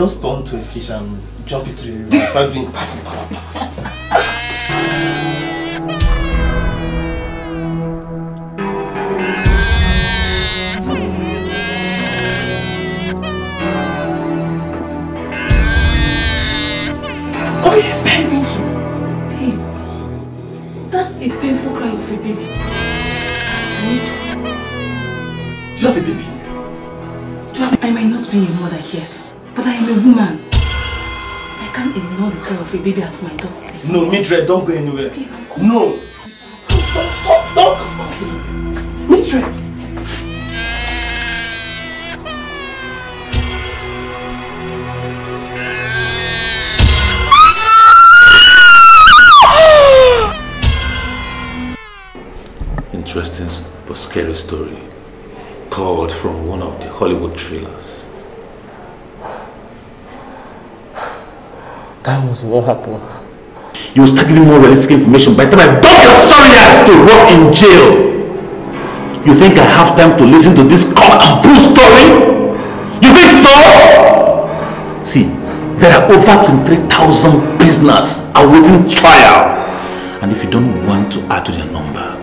just turned to a fish and jump into the river and start doing cry of a baby at my doorstep. No, Mildred, don't go anywhere. No. What happened. You will start giving more realistic information by the time I bump your sorry ass to rot in jail. You think I have time to listen to this cock and bull story? You think so? See, there are over 23,000 prisoners awaiting trial. And if you don't want to add to their number,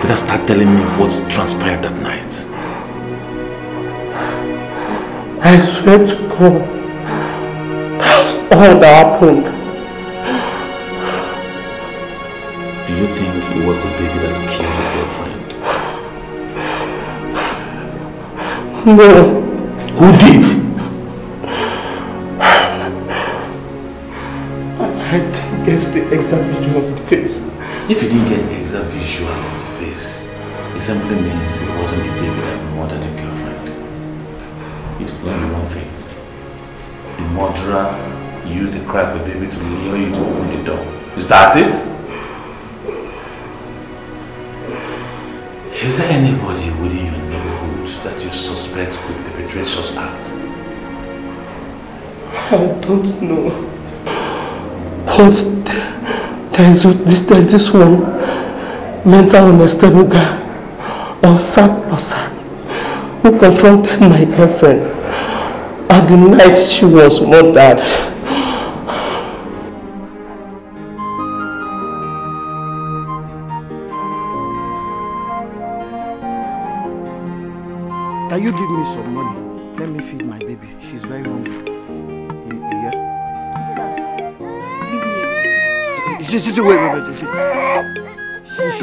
better start telling me what's transpired that night. I swear to God, that happened. Do you think it was the baby that killed your girlfriend? No. Who did? I didn't get the exact vision of the face. If you didn't get the exact visual of the face, it simply means it wasn't the baby that murdered your girlfriend. It's only one thing. The murderer used the cry for baby to lure you to open the door. Is that it? Is there anybody within your neighborhood that you suspect could perpetrate such act? I don't know. But there's, there's this one mental unstable guy, Osas Osas, who confronted my girlfriend at the night she was murdered.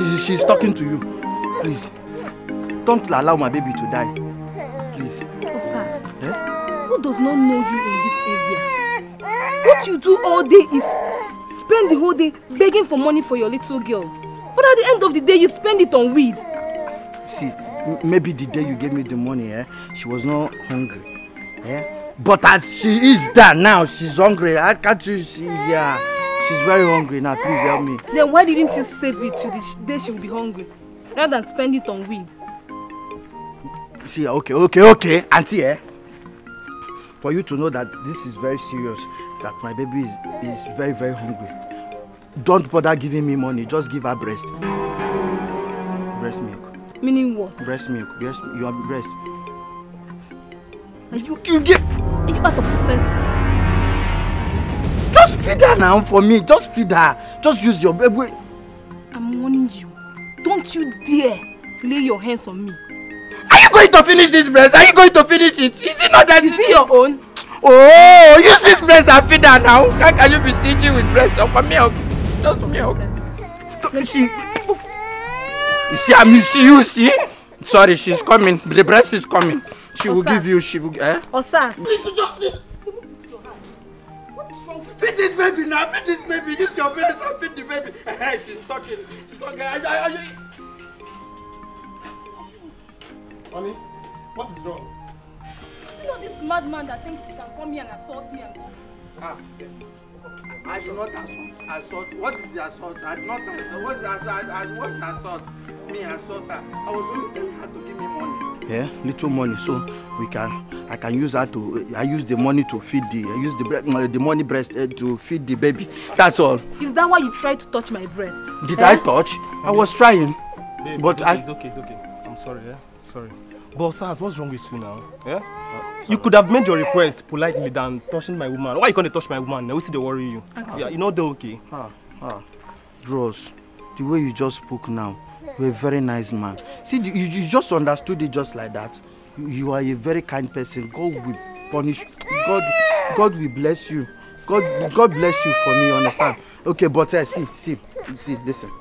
She, she, she, she's talking to you. Please. Don't allow my baby to die. Please. Osas, Eh? who does not know you in this area? What you do all day is spend the whole day begging for money for your little girl. But at the end of the day, you spend it on weed. See, maybe the day you gave me the money, eh, she was not hungry. Eh? But as she is there now, she's hungry. I can't you see? Yeah. She's very hungry now. Please help me. Then why didn't you save it till the day she will be hungry? Rather than spend it on weed. See, okay, okay, okay. Auntie, eh? For you to know that this is very serious, that my baby is, is very, very hungry. Don't bother giving me money. Just give her breast. Breast milk. Meaning what? Breast milk. Breast, your breast. Are you, you get... Are you out of your senses? Just feed her now for me. Just feed her. Just use your baby. I'm warning you. Don't you dare lay your hands on me. Are you going to finish this breast? Are you going to finish it? Is it not that Is it your own? Oh, use this breast and feed her now. How can you be stingy with breast? Oh, for milk. Just for milk. See, You see, I miss you, see? Sorry, she's coming. The breast is coming. She will give you, she will, eh? Osas. Feed this baby now, feed this baby. Use your breast and feed the baby. She's talking. She's talking. Ay, ay, ay. Honey, what is wrong? You know this madman that thinks he can come here and assault me and go. Ah, I do not assault. Assault. What is the assault? I do not assault. What is the assault? What is the assault? Me assault her. I was only telling her to give me money. Yeah, little money, so we can. I can use her to. I use the money to feed the. I use the bre- uh, the money breast uh, to feed the baby. That's all. Is that why you tried to touch my breast? Did Eh? I touch? I was trying. Babe, But it's okay, I- it's okay, it's okay. I'm sorry, yeah? Sorry. But Sars, what's wrong with you now? Yeah? you could have made your request politely than touching my woman. Why you gonna touch my woman? Now what's the worry you? Yeah, you know they okay. Ah, ah. Dross, the way you just spoke now, you're a very nice man. See, you, you just understood it just like that. You, you are a very kind person. God will punish. God, God will bless you. God, God bless you for me. You understand? Okay, but uh, see, see, see, listen.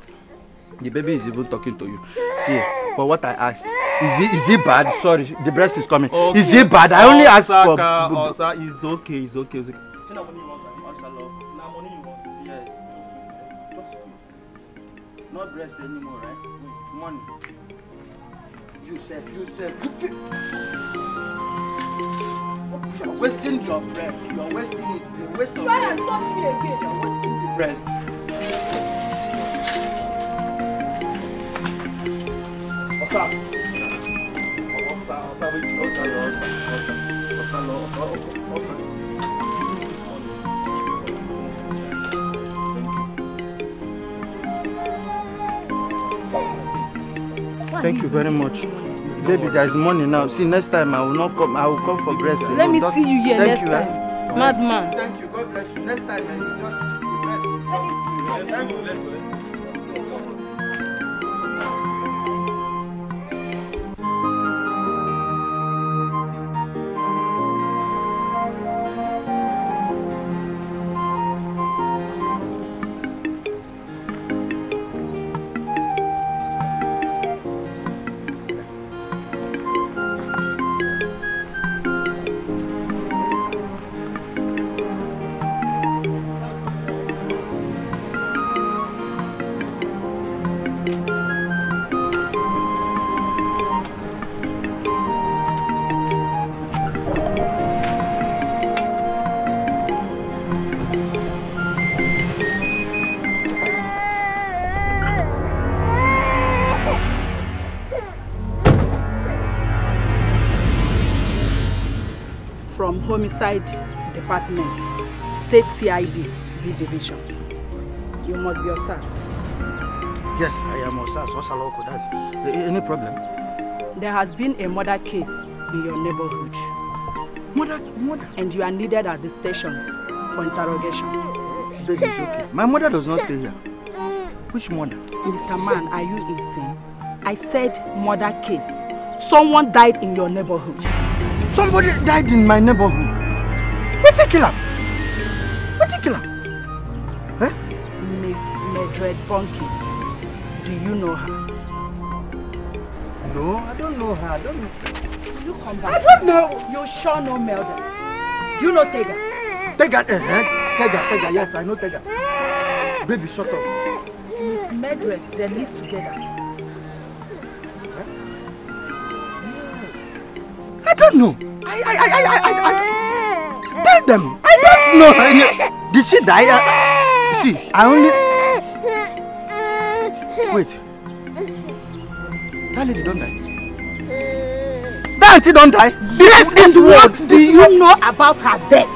The baby is even talking to you. See, but what I asked, is it is it bad? Sorry, the breast is coming. Is it bad? I only asked for. Osaka, Osaka, it's okay, it's okay, it's okay. You know money you want, Osaka, now money you want. Yes. Not breast anymore, right? Money. You said, you said. You're wasting your breath. You're wasting it. The waste of Try and touch me again. You're wasting the breast. Osaka. Osaka, Osaka, wait, Osaka, Osaka, Osaka, Osaka, Osaka. Thank you very much. Baby, there's money now. See, next time I will not come. I will come for breast. Let know, me see you here Thank next you, eh? time. Madman. Thank you. God bless you. Next time, eh, you just breast. Thank you. Homicide Department, State CID, B Division. You must be Osas. Yes, I am Osas Osaloko. That's a- any problem. There has been a murder case in your neighborhood. Mother, mother. And you are needed at the station for interrogation. Baby, it's okay. My mother does not stay here. Which mother? Mr. Man, are you insane? I said murder case. Someone died in your neighborhood. Somebody died in my neighborhood. What's a killer? What's a killer? Miss Mildred Bunky. Do you know her? No, I don't know her. I don't know. Will you come back? I don't know. You sure know Melda? Do you know Tega? Tega, uh-huh. Tega, Tega, yes, I know Tega. Baby, shut up. Miss Mildred, they live together. I don't know. I, I, I, I, I, I, tell them. I don't know. any- Did she die? Uh, see, I only. Wait. That lady don't die. That auntie don't die. Yes, and what do you know about her death?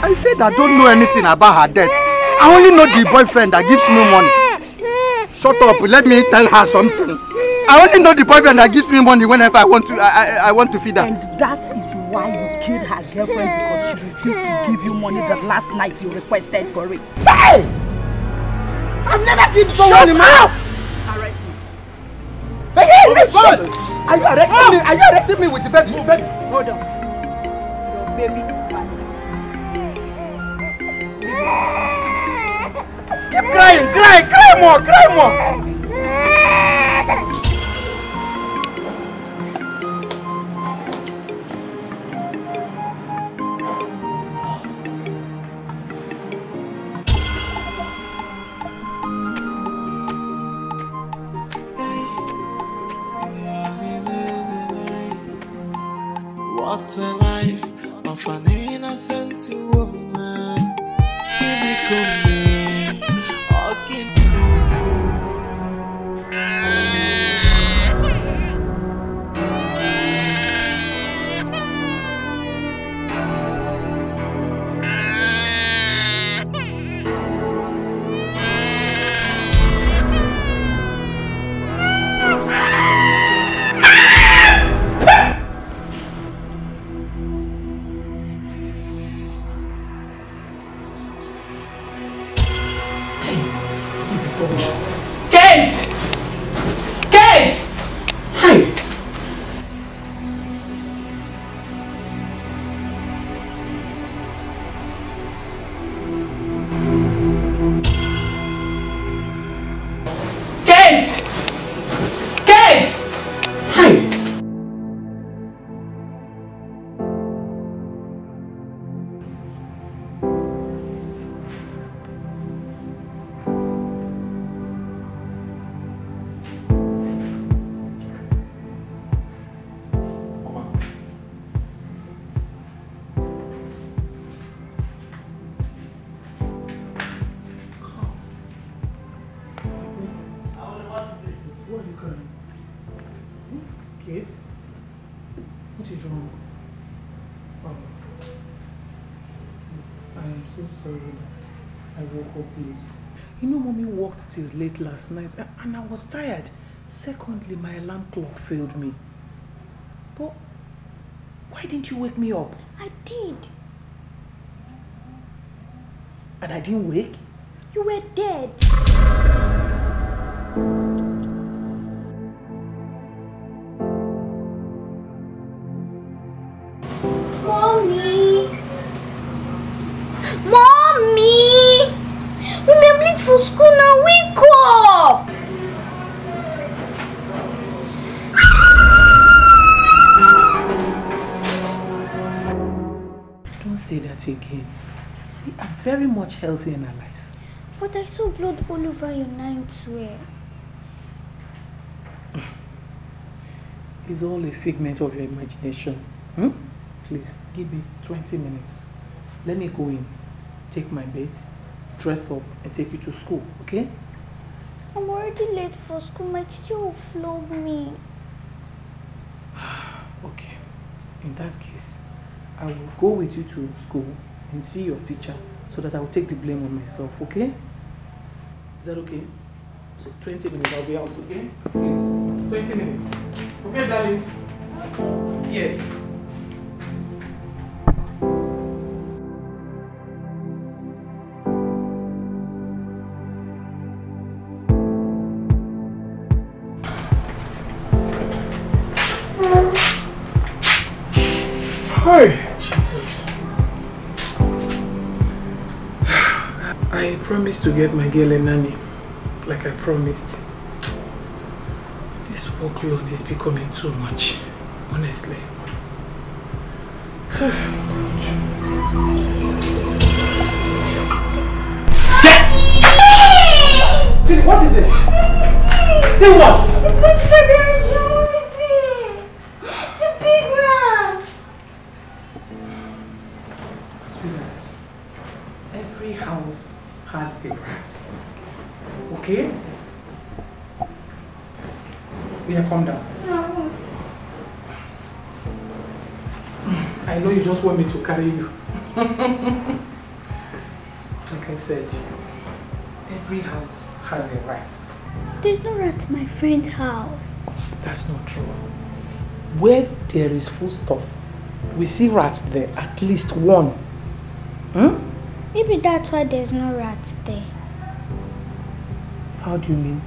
I said I don't know anything about her death. I only know the boyfriend that gives me money. Shut up. Let me tell her something. I only know the boyfriend that gives me money whenever I want to. I, I, I want to feed her. And that is why you killed her girlfriend because she refused to give you money the last night you requested for it. Hey! I've never killed Shut someone in my up! Arrest me. Hey, hey, hey, shut! Are you arresting me? Are you arresting me with the baby? baby? Hold on. Your baby is fine. Keep crying, cry, cry more, cry more. See, I am so sorry that I woke up late. You know, mommy worked till late last night and I was tired. Secondly, my alarm clock failed me. But why didn't you wake me up? I did. And I didn't wake? You were dead. Healthy and alive. But I saw blood all over your nightwear. It's all a figment of your imagination. Hmm? Please, give me 20 minutes. Let me go in, take my bath, dress up, and take you to school, okay? I'm already late for school. My teacher will flog me. Okay. In that case, I will go with you to school and see your teacher so that I will take the blame on myself, okay? Is that okay? So 20 minutes, I'll be out, okay? Please. 20 minutes. Okay, darling? Yes. Promised to get my girl a nanny, like I promised. This workload is becoming too much, honestly. See, what is it? Say what? It's my father Jonesy! I know you just want me to carry you. like I said, every house has a rat. There's no rat in my friend's house. That's not true. Where there is food stuff, we see rats there, at least one. Hmm? Maybe that's why there's no rats there. How do you mean?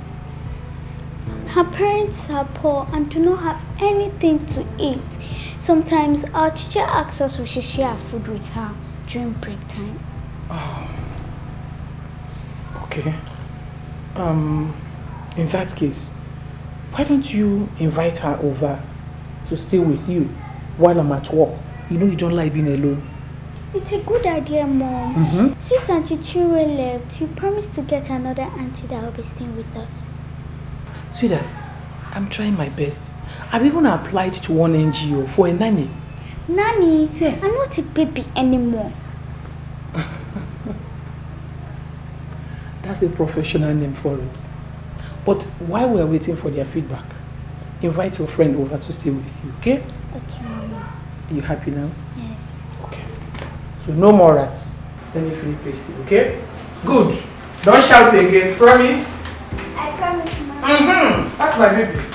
Her parents are poor and do not have anything to eat. Sometimes our teacher asks us we should share our food with her during break time. Oh. Okay. Um, in that case, why don't you invite her over to stay with you while I'm at work? You know you don't like being alone. It's a good idea, Mom. Mm-hmm. Since Auntie Chinwe left, you promised to get another auntie that will be staying with us. Sweetheart, I'm trying my best. I've even applied to one NGO for a nanny. Nanny, yes. I'm not a baby anymore. That's a professional name for it. But while we're waiting for their feedback, invite your friend over to stay with you, okay? Okay. Are you happy now? Yes. Okay. So no more rats. Let me finish pasting, okay? Good. Don't shout again, promise? I promise. Mm-hmm. That's my baby.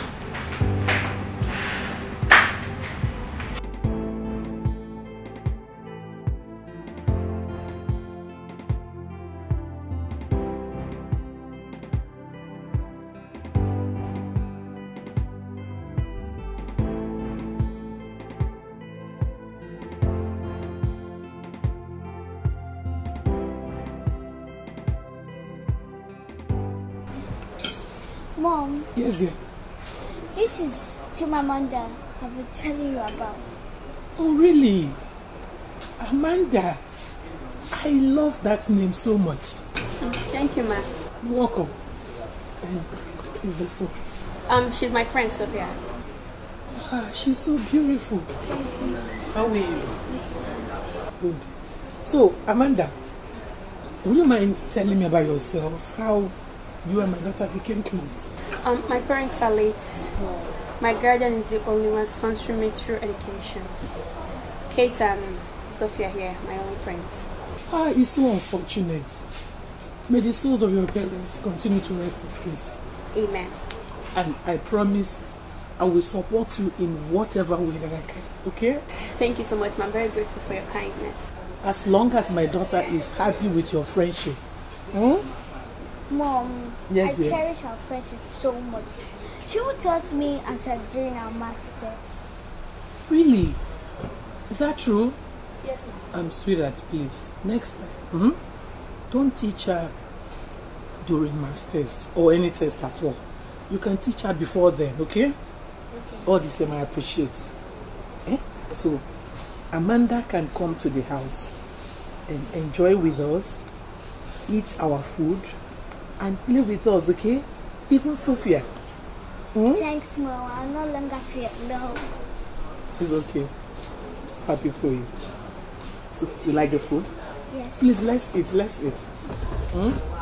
Mom, Yes, dear. this is Chimamanda I've been telling you about. Oh, really? Amanda. I love that name so much. Thank you, ma. You're welcome. Um, is this one? Um, she's my friend, Sophia. Ah, she's so beautiful. How are you? Good. So, Amanda, would you mind telling me about yourself? How you and my daughter became close? Um, my parents are late. My guardian is the only one sponsoring me through education. Kate and Sophia here, my only friends. Ah, it's so unfortunate. May the souls of your parents continue to rest in peace. Amen. And I promise I will support you in whatever way that I can. Okay? Thank you so much. I'm very grateful for your kindness. As long as my daughter is happy with your friendship. Hmm? Mom, Yes, I dear. cherish our friendship so much. She would taught me answers during our masters. Really? Is that true? Yes, ma'am. Um, sweetheart, please. Next time, hmm? don't teach her during mass test or any test at all. You can teach her before then, okay? All the same, I appreciate. Eh? So, Amanda can come to the house and enjoy with us, eat our food, and play with us, okay? Even Sophia. Hmm? Thanks, Mom. I'll no longer feel alone. It's okay. I'm so happy for you. So, you like the food? Yes. Please, let's eat, let's eat. Hmm?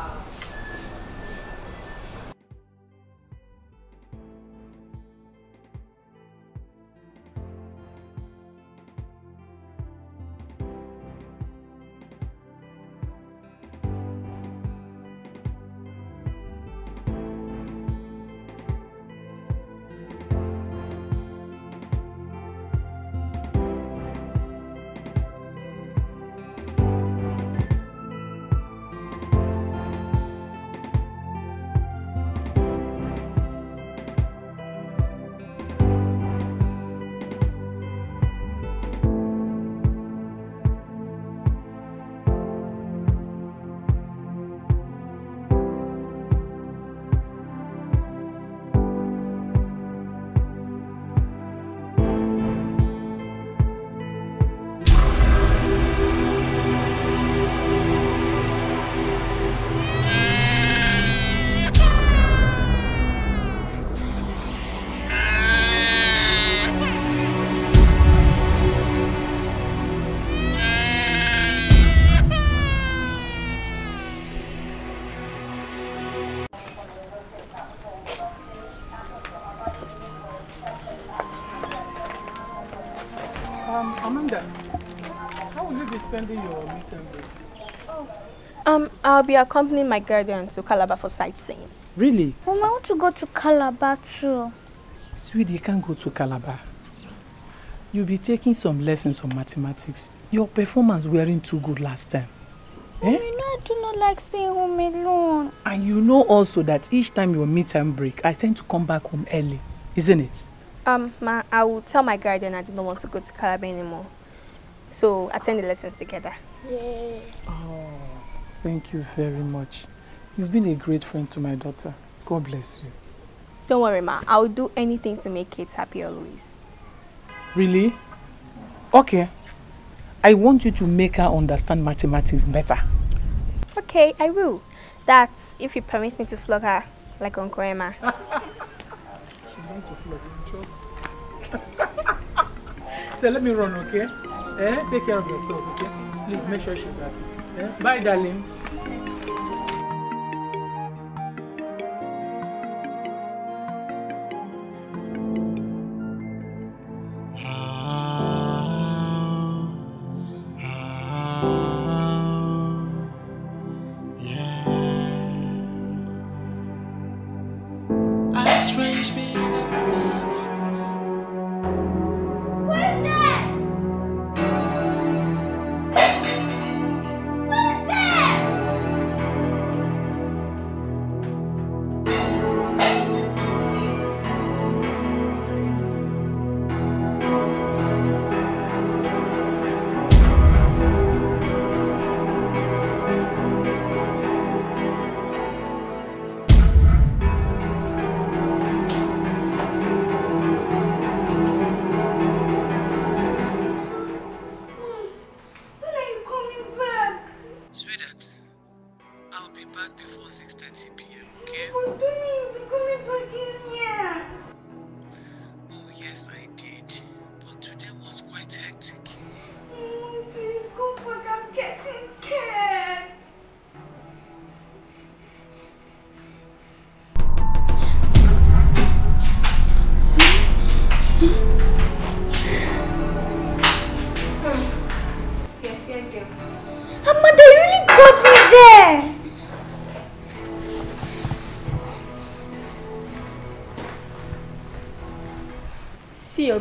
I'll be accompanying my guardian to Calabar for sightseeing. Really? Mom, I want to go to Calabar too. Sweetie, you can't go to Calabar. You'll be taking some lessons on mathematics. Your performance weren't too good last time. Eh? You know I do not like staying home alone. And you know also that each time you meet and break, I tend to come back home early, isn't it? Um, ma, I will tell my guardian I do not want to go to Calabar anymore. So attend the lessons together. Yeah. Oh, thank you very much. You've been a great friend to my daughter. God bless you. Don't worry, ma. I'll do anything to make Kate happy always. Really? Okay. I want you to make her understand mathematics better. Okay, I will. That's if you permit me to flog her like Uncle Emma. She's going to flog you. so let me run, okay? Eh? Take care of yourselves, okay? Please make sure she's happy. Eh? Bye, darling.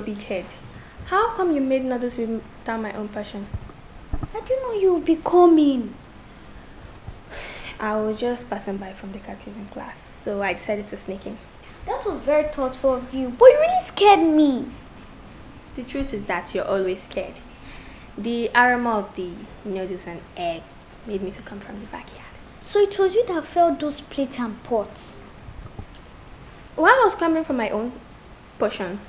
Big head. How come you made noodles without my own passion? I didn't know you would be coming. I was just passing by from the catechism class, so I decided to sneak in. That was very thoughtful of you, but you really scared me. The truth is that you're always scared. The aroma of the noodles and egg made me to come from the backyard. So it was you that fell those plates and pots. While I was coming from my own portion.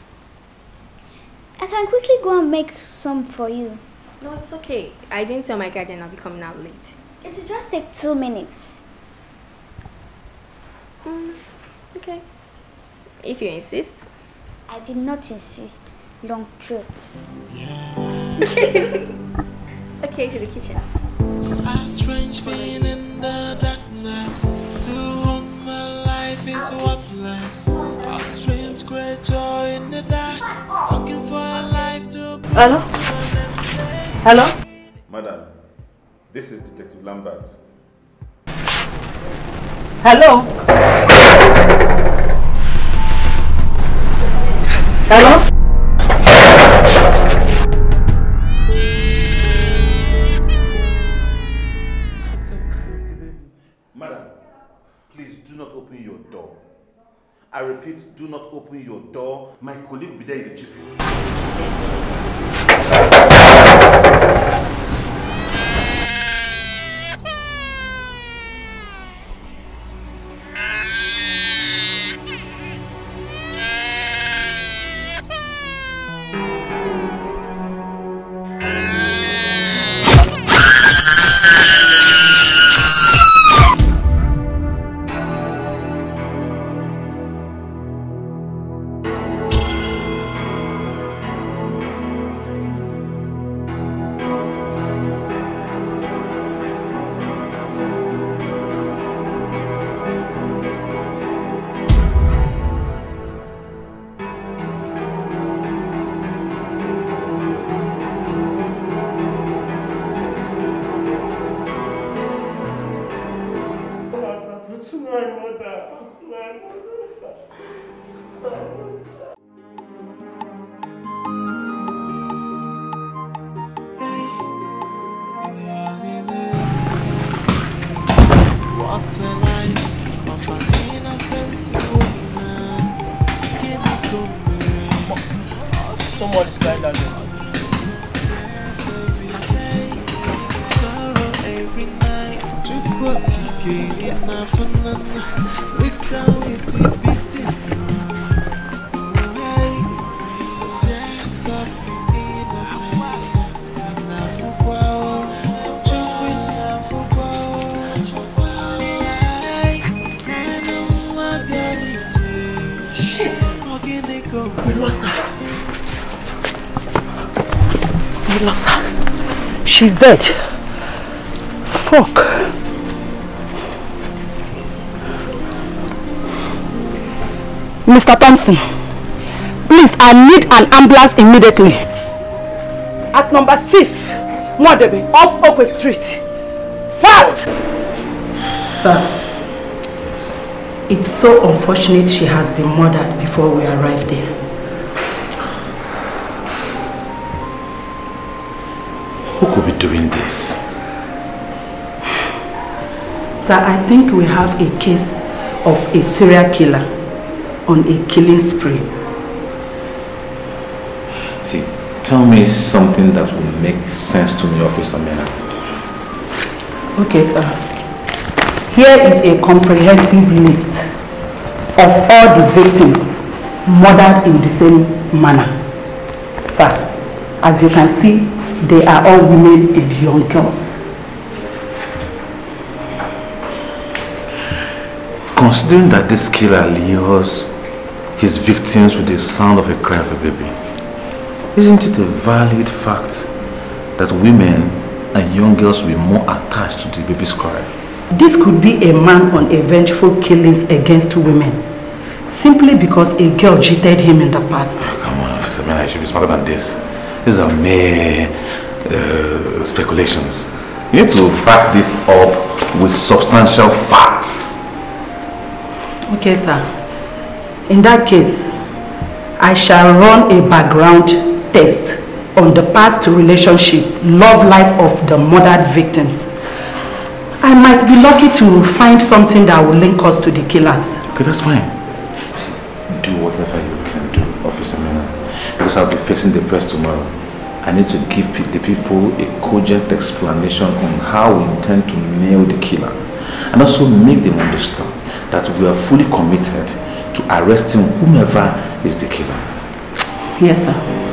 I can quickly go and make some for you. No, it's okay. I didn't tell my guardian I'll be coming out late. It will just take two minutes. Mm, okay. If you insist. I did not insist. Long truth. Okay, to the kitchen. A strange being in the darkness, to whom my life is worthless. A strange creature in the dark, looking for a life to Hello? Hello? Madam, this is Detective Lambert. Hello? Hello? Door. I repeat, do not open your door. My colleague will be there in the jiffy. She's dead. Fuck. Mr. Thompson, please, I need an ambulance immediately. At number six, Mwadebe, off Oakwood Street. Fast! Sir, it's so unfortunate she has been murdered before we arrived there. Sir, I think we have a case of a serial killer on a killing spree. See, tell me something that will make sense to me, Officer Mena. Okay, sir. Here is a comprehensive list of all the victims murdered in the same manner. Sir, as you can see, they are all women and young girls. Considering that this killer lures his victims with the sound of a cry of a baby, isn't it a valid fact that women and young girls will be more attached to the baby's cry? This could be a man on a vengeful killings against women, simply because a girl cheated him in the past. Come on, Officer Mena, I should be smarter than this. These are mere uh, speculations. You need to back this up with substantial facts. Okay, sir. In that case, I shall run a background test on the past relationship, love life of the murdered victims. I might be lucky to find something that will link us to the killers. Okay, that's fine. Do whatever you can do, Officer Mena. Because I'll be facing the press tomorrow. I need to give the people a cogent explanation on how we intend to nail the killer. And also make them understand that we are fully committed to arresting whomever is the killer. Yes, sir.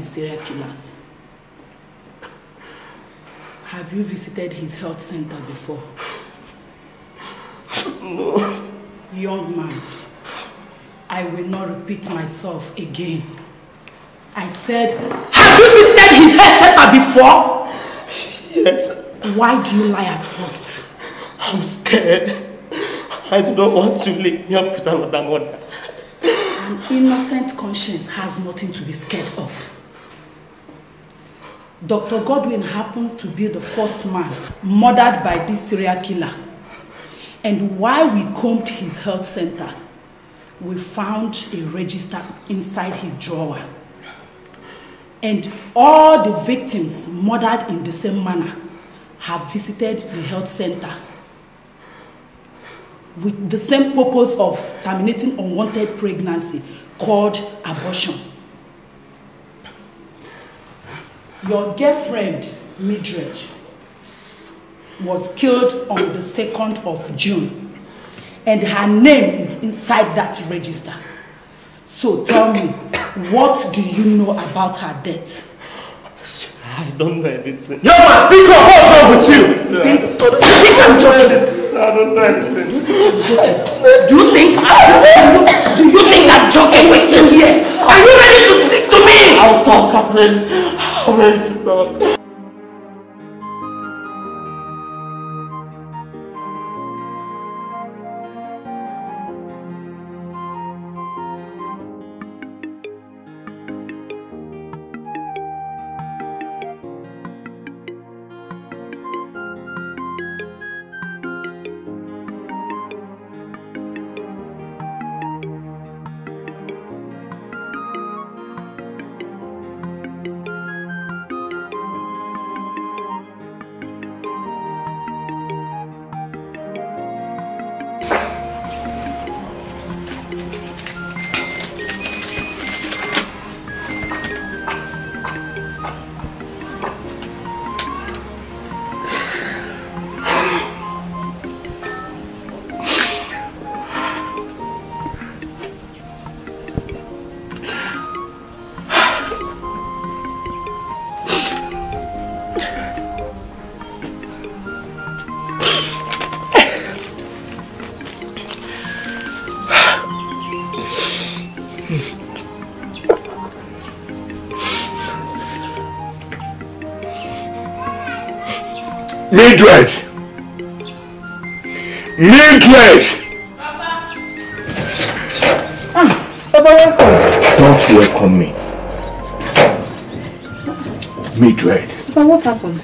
These serial killers. Have you visited his health center before? No. Young man, I will not repeat myself again. I said, have you visited his health center before? Yes. Why do you lie at first? I'm scared. I do not want to link me up with another mother. An innocent conscience has nothing to be scared of. Dr. Godwin happens to be the first man murdered by this serial killer. And while we combed his health center, we found a register inside his drawer. And all the victims murdered in the same manner have visited the health center with the same purpose of terminating unwanted pregnancy called abortion. Your girlfriend, Mildred, was killed on the 2nd of June, and her name is inside that register. So tell me, what do you know about her death? I don't know anything. You must speak up! What's wrong with you? You think, you think I'm joking? I don't know anything. Do you think I'm Do you think I'm joking with you here? Are you ready to speak to me? I'll talk. I'm ready. I'm ready to talk. Mildred! Mildred! Ah, Papa, welcome. Don't welcome me. Mildred, Papa, what happened?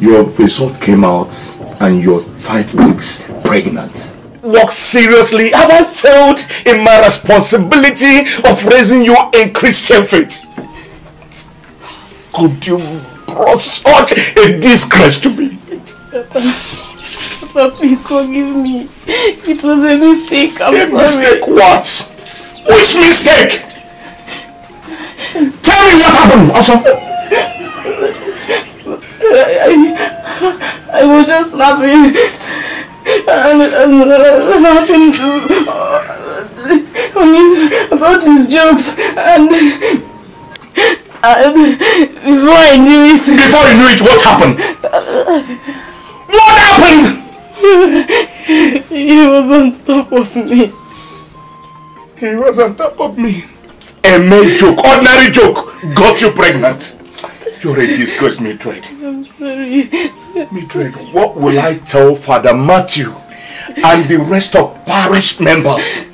your result came out and you're five weeks pregnant. What seriously have I failed in my responsibility of raising you in Christian faith? Could you brought such a disgrace to me? Papa, Papa, please forgive me. It was a mistake. I'm a sorry. mistake what? Which mistake? Tell me what happened, Asa. I, I was just laughing. And, and, and laughing about his jokes. And, Uh, and before I knew it. Before you knew it, what happened? What happened? He was on top of me. He was on top of me. a made joke, ordinary joke, got you pregnant. You're a disgrace, Mildred. I'm sorry. Mildred, what will I tell Father Matthew and the rest of parish members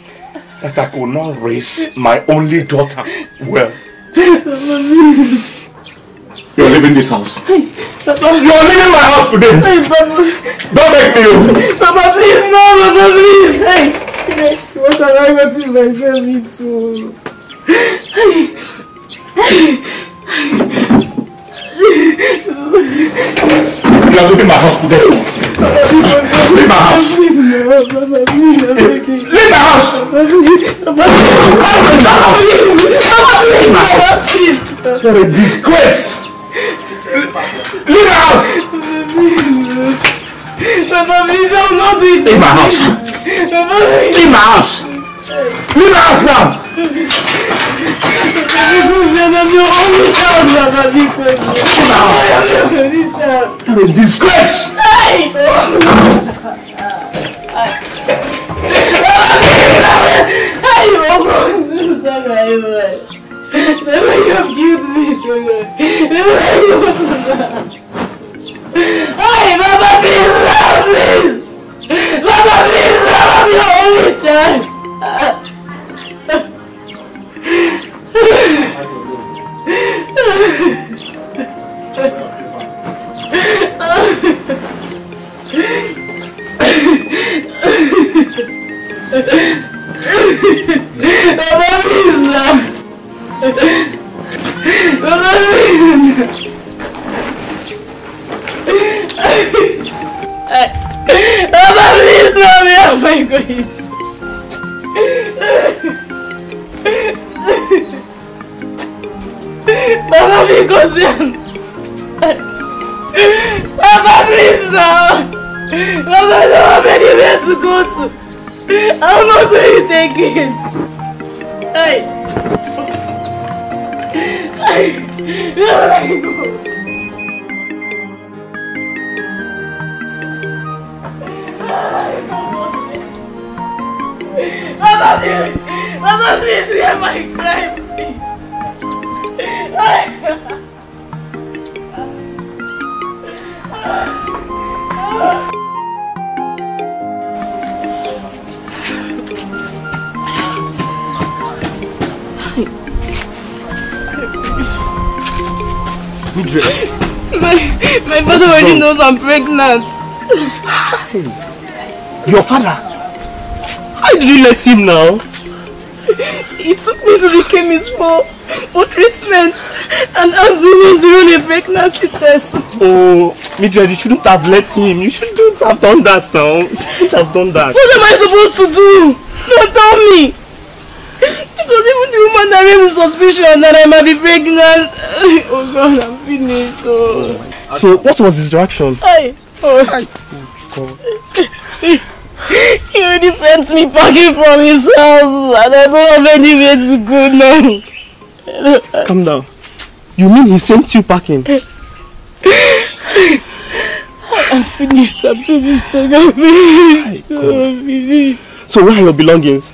that I could not raise my only daughter well? You're leaving this house. Papa. You're leaving my house today. Hey, Papa. Don't make me you. Papa, please, no, Papa, please. Hey, hey, what have I gotten myself into? You're leaving my house today. Leave my house. Leave my house. Leave my house. Leave my house. You're a disgrace. Leave my house. Papa, please, I'm not in. Leave my house. Leave my house. Leave my now. I'm a disgrace. You Hey, Mama, please, Mama, please! Mama, please, Mama, I'm only child. 嗯嗯嗯嗯嗯 will I go? Mama, please. Mama, please hear my I'm pregnant. Your father? How did you let him now? He took me to the chemist for, for treatment and asked me to run a pregnancy test. Oh, Mildred, you shouldn't have let him. You shouldn't have done that now. You shouldn't have done that. What am I supposed to do? No, tell me. It was even the woman that raised the suspicion that I might be pregnant. Oh God, I'm finished. Oh. So, what was his reaction? Hi. Oh. He already sent me packing from his house and I don't have anywhere to go now. Calm down. You mean he sent you packing? I'm finished. I'm finished. I'm finished. I'm finished. So where are your belongings?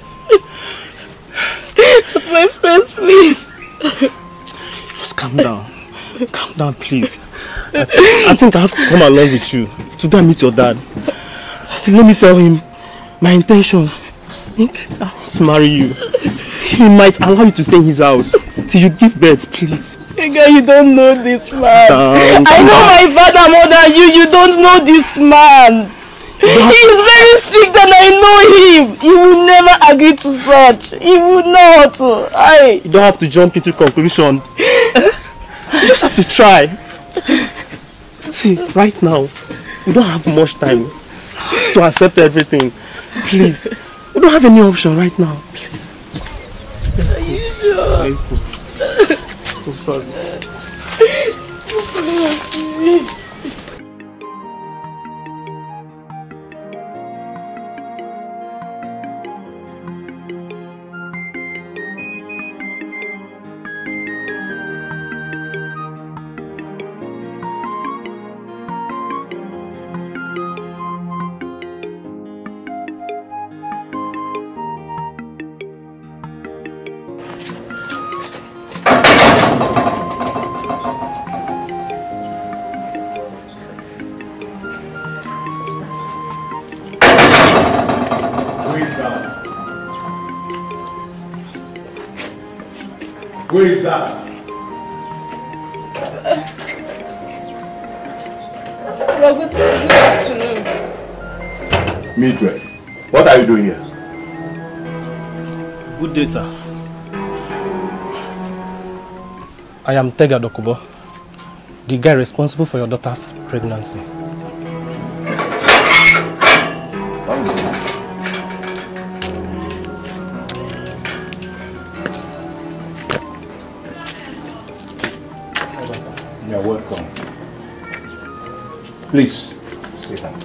At my friend's place. Just calm down. Calm down, please. I, think I have to come along with you to go and meet your dad. So let me tell him my intentions. In I want to marry you. He might allow you to stay in his house till you give birth, please. Girl, you don't know this man. Down, I know my father more than you. You don't know this man. He is very strict and I know him. He will never agree to such. He would not. I. You don't have to jump into conclusion. You just have to try. See, right now, we don't have much time to accept everything. Please, we don't have any option right now. Please. Are you sure? Go. Go, sorry. I am Tega Dokubo, the guy responsible for your daughter's pregnancy. You're welcome. Please, sit down.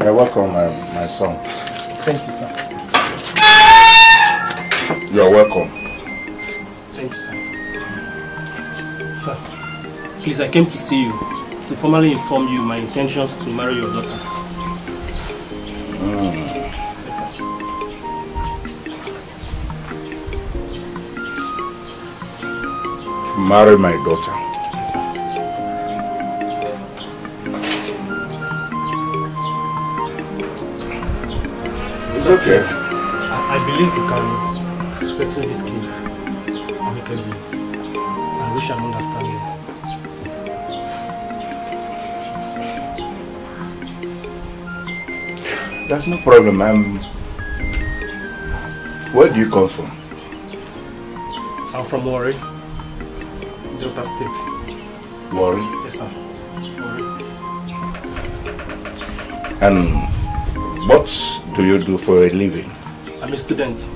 You're welcome, my, my son. Thank you, sir. Please, I came to see you to formally inform you my intentions to marry your daughter. Mm. Yes, sir. To marry my daughter. Yes, sir. It's okay. I, I believe you can settle this case That's no problem. I'm... Where do you come from? I'm from Warri, Delta State. Warri? Yes, sir. Warri. And what do you do for a living? I'm a student.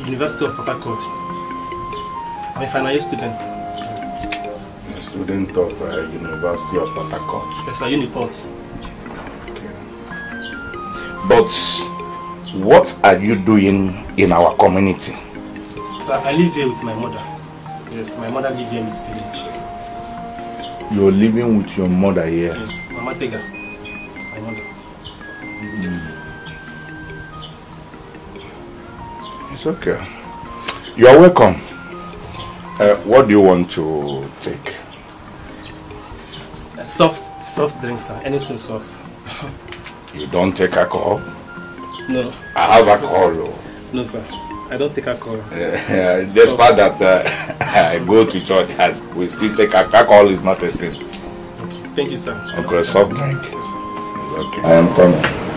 University of Port Harcourt. I'm a final year student. A student of uh, University of Port Harcourt. Yes, sir, Uniport. But what are you doing in our community? Sir, I live here with my mother. Yes, my mother lives here in this village. You're living with your mother here. Yes, Mama Tega. My mother. It's okay. You are welcome. Uh, what do you want to take? S- Soft, soft drinks, sir. Anything soft. You don't take alcohol? No. I have alcohol. though. No, sir. I don't take alcohol. Uh, despite that uh, I go to church, as we still take al- alcohol is not a sin. Thank you, sir. Okay, soft drink. Yes, okay. I am coming.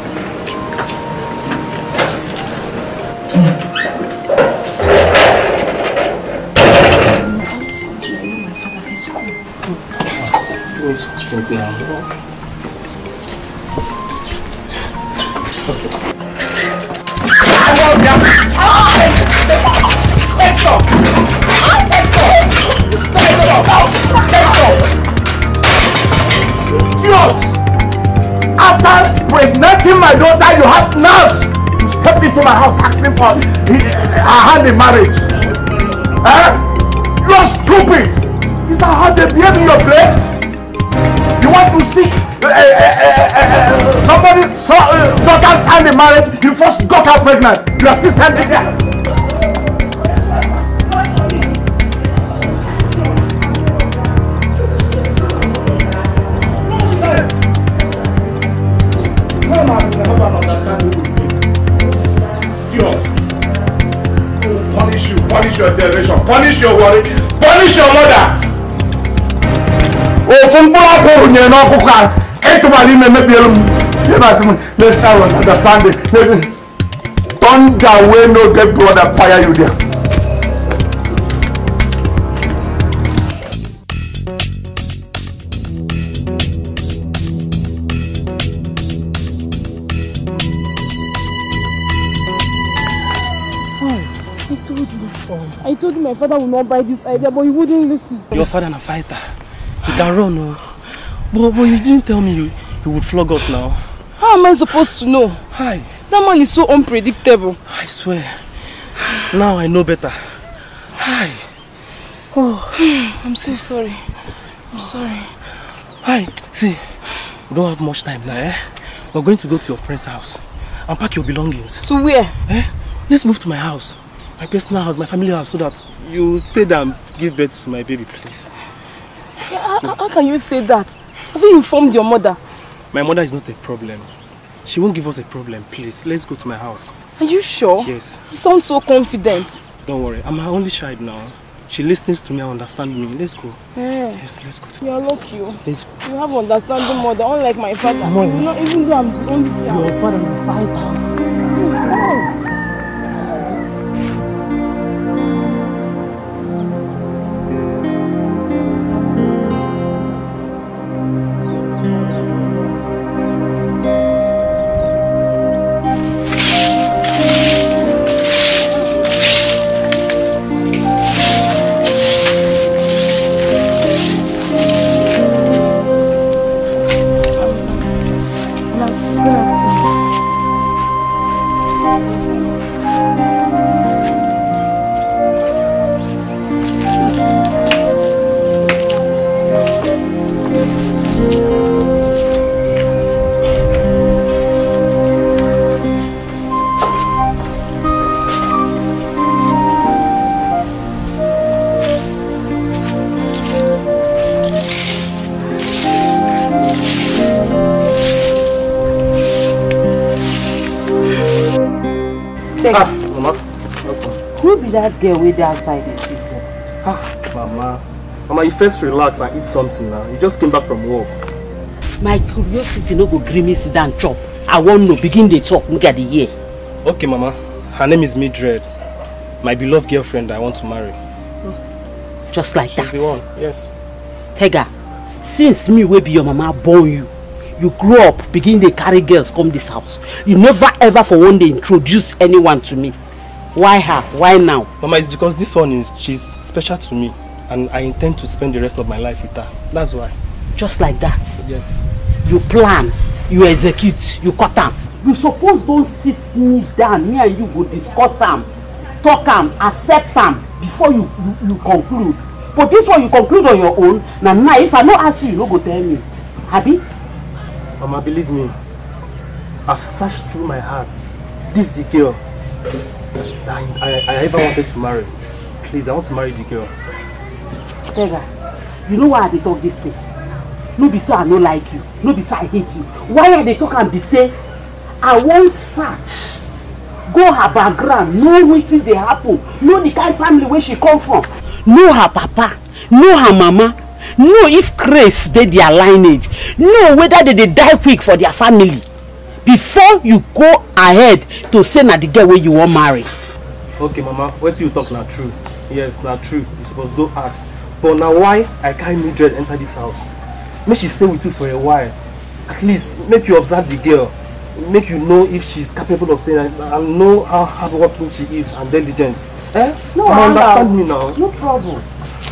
Into my house asking for her hand in marriage. Eh? You're stupid! Is that how they behave in your place? You want to see uh, uh, uh, somebody, so, uh, daughter's hand in marriage, you first got her pregnant. You are still standing there. Your generation, punish your worry, punish your mother. ofu mkpụrụ ọkụ rụnyere n'ọkụkọ a ịtụbara ime mebiere m ịbasị m let's now understand it maybe thunder wey no get and fire you there. Father would not buy this idea, but he wouldn't listen. Your father and a fighter. He can run, oh. But, but you didn't tell me you, you would flog us now. How am I supposed to know? Hi. That man is so unpredictable. I swear. Now I know better. Hi. Oh, I'm so sorry. I'm sorry. Hi. See, we don't have much time now, eh? We're going to go to your friend's house and pack your belongings. To where? Eh? Let's move to my house. My personal house, my family house, so that you stay there and give birth to my baby, please. How, how- how can you say that? Have you informed your mother? My mother is not a problem. She won't give us a problem, please. Let's go to my house. Are you sure? Yes. You sound so confident. Don't worry. I'm her only child now. She listens to me and understands me. Let's go. Eh. Yes, let's go. To You are lucky. oh. Let's You have understanding mother, unlike my father. Mother. You know, even though I'm only child. Your father is a girl with the outside the street for? Ah, Mama. Mama, you first relax and eat something now. You just came back from work. my curiosity no go gree me sit down chop i wan know begin dey talk make i dey hear. Okay, Mama. Her name is Mildred. My beloved girlfriend I want to marry. just like She's that. the one. Yes. tega since me wey be your mama born you you grow up begin dey carry girls come this house you never ever for one day introduce anyone to me why her why now. Mama, it's because this one is she's special to me and I intend to spend the rest of my life with her. That's why. just like that. Yes. you plan you execute you cut am. you suppose don sit me down me and you go discuss am talk am accept am before you you you conclude but this one you conclude on your own na now if i no ask you you no go tell me abi. Mama, believe me. I've searched through my heart. This is the girl I, I, I ever wanted to marry. Please, I want to marry the girl. tega you know why i talk this thing? No be say i no like you. No be say i hate you. Why i dey talk am be say i wan search go her background know wetin dey happen know the kind family wey she come from. Know her papa know her mama know if craze dey their lineage know whether they dey die quick for their family before you go ahead to say na the girl wey you wan marry. Okay, Mama, what you talk na true. Yes, na true. You suppose go ask. But now why I carry Mildred enter this house? Make she stay with you for a while. At least make you observe the girl. Make you know if she's capable of staying and and know how hardworking she is and diligent. Eh? no Mama, wahala understand me now. no trouble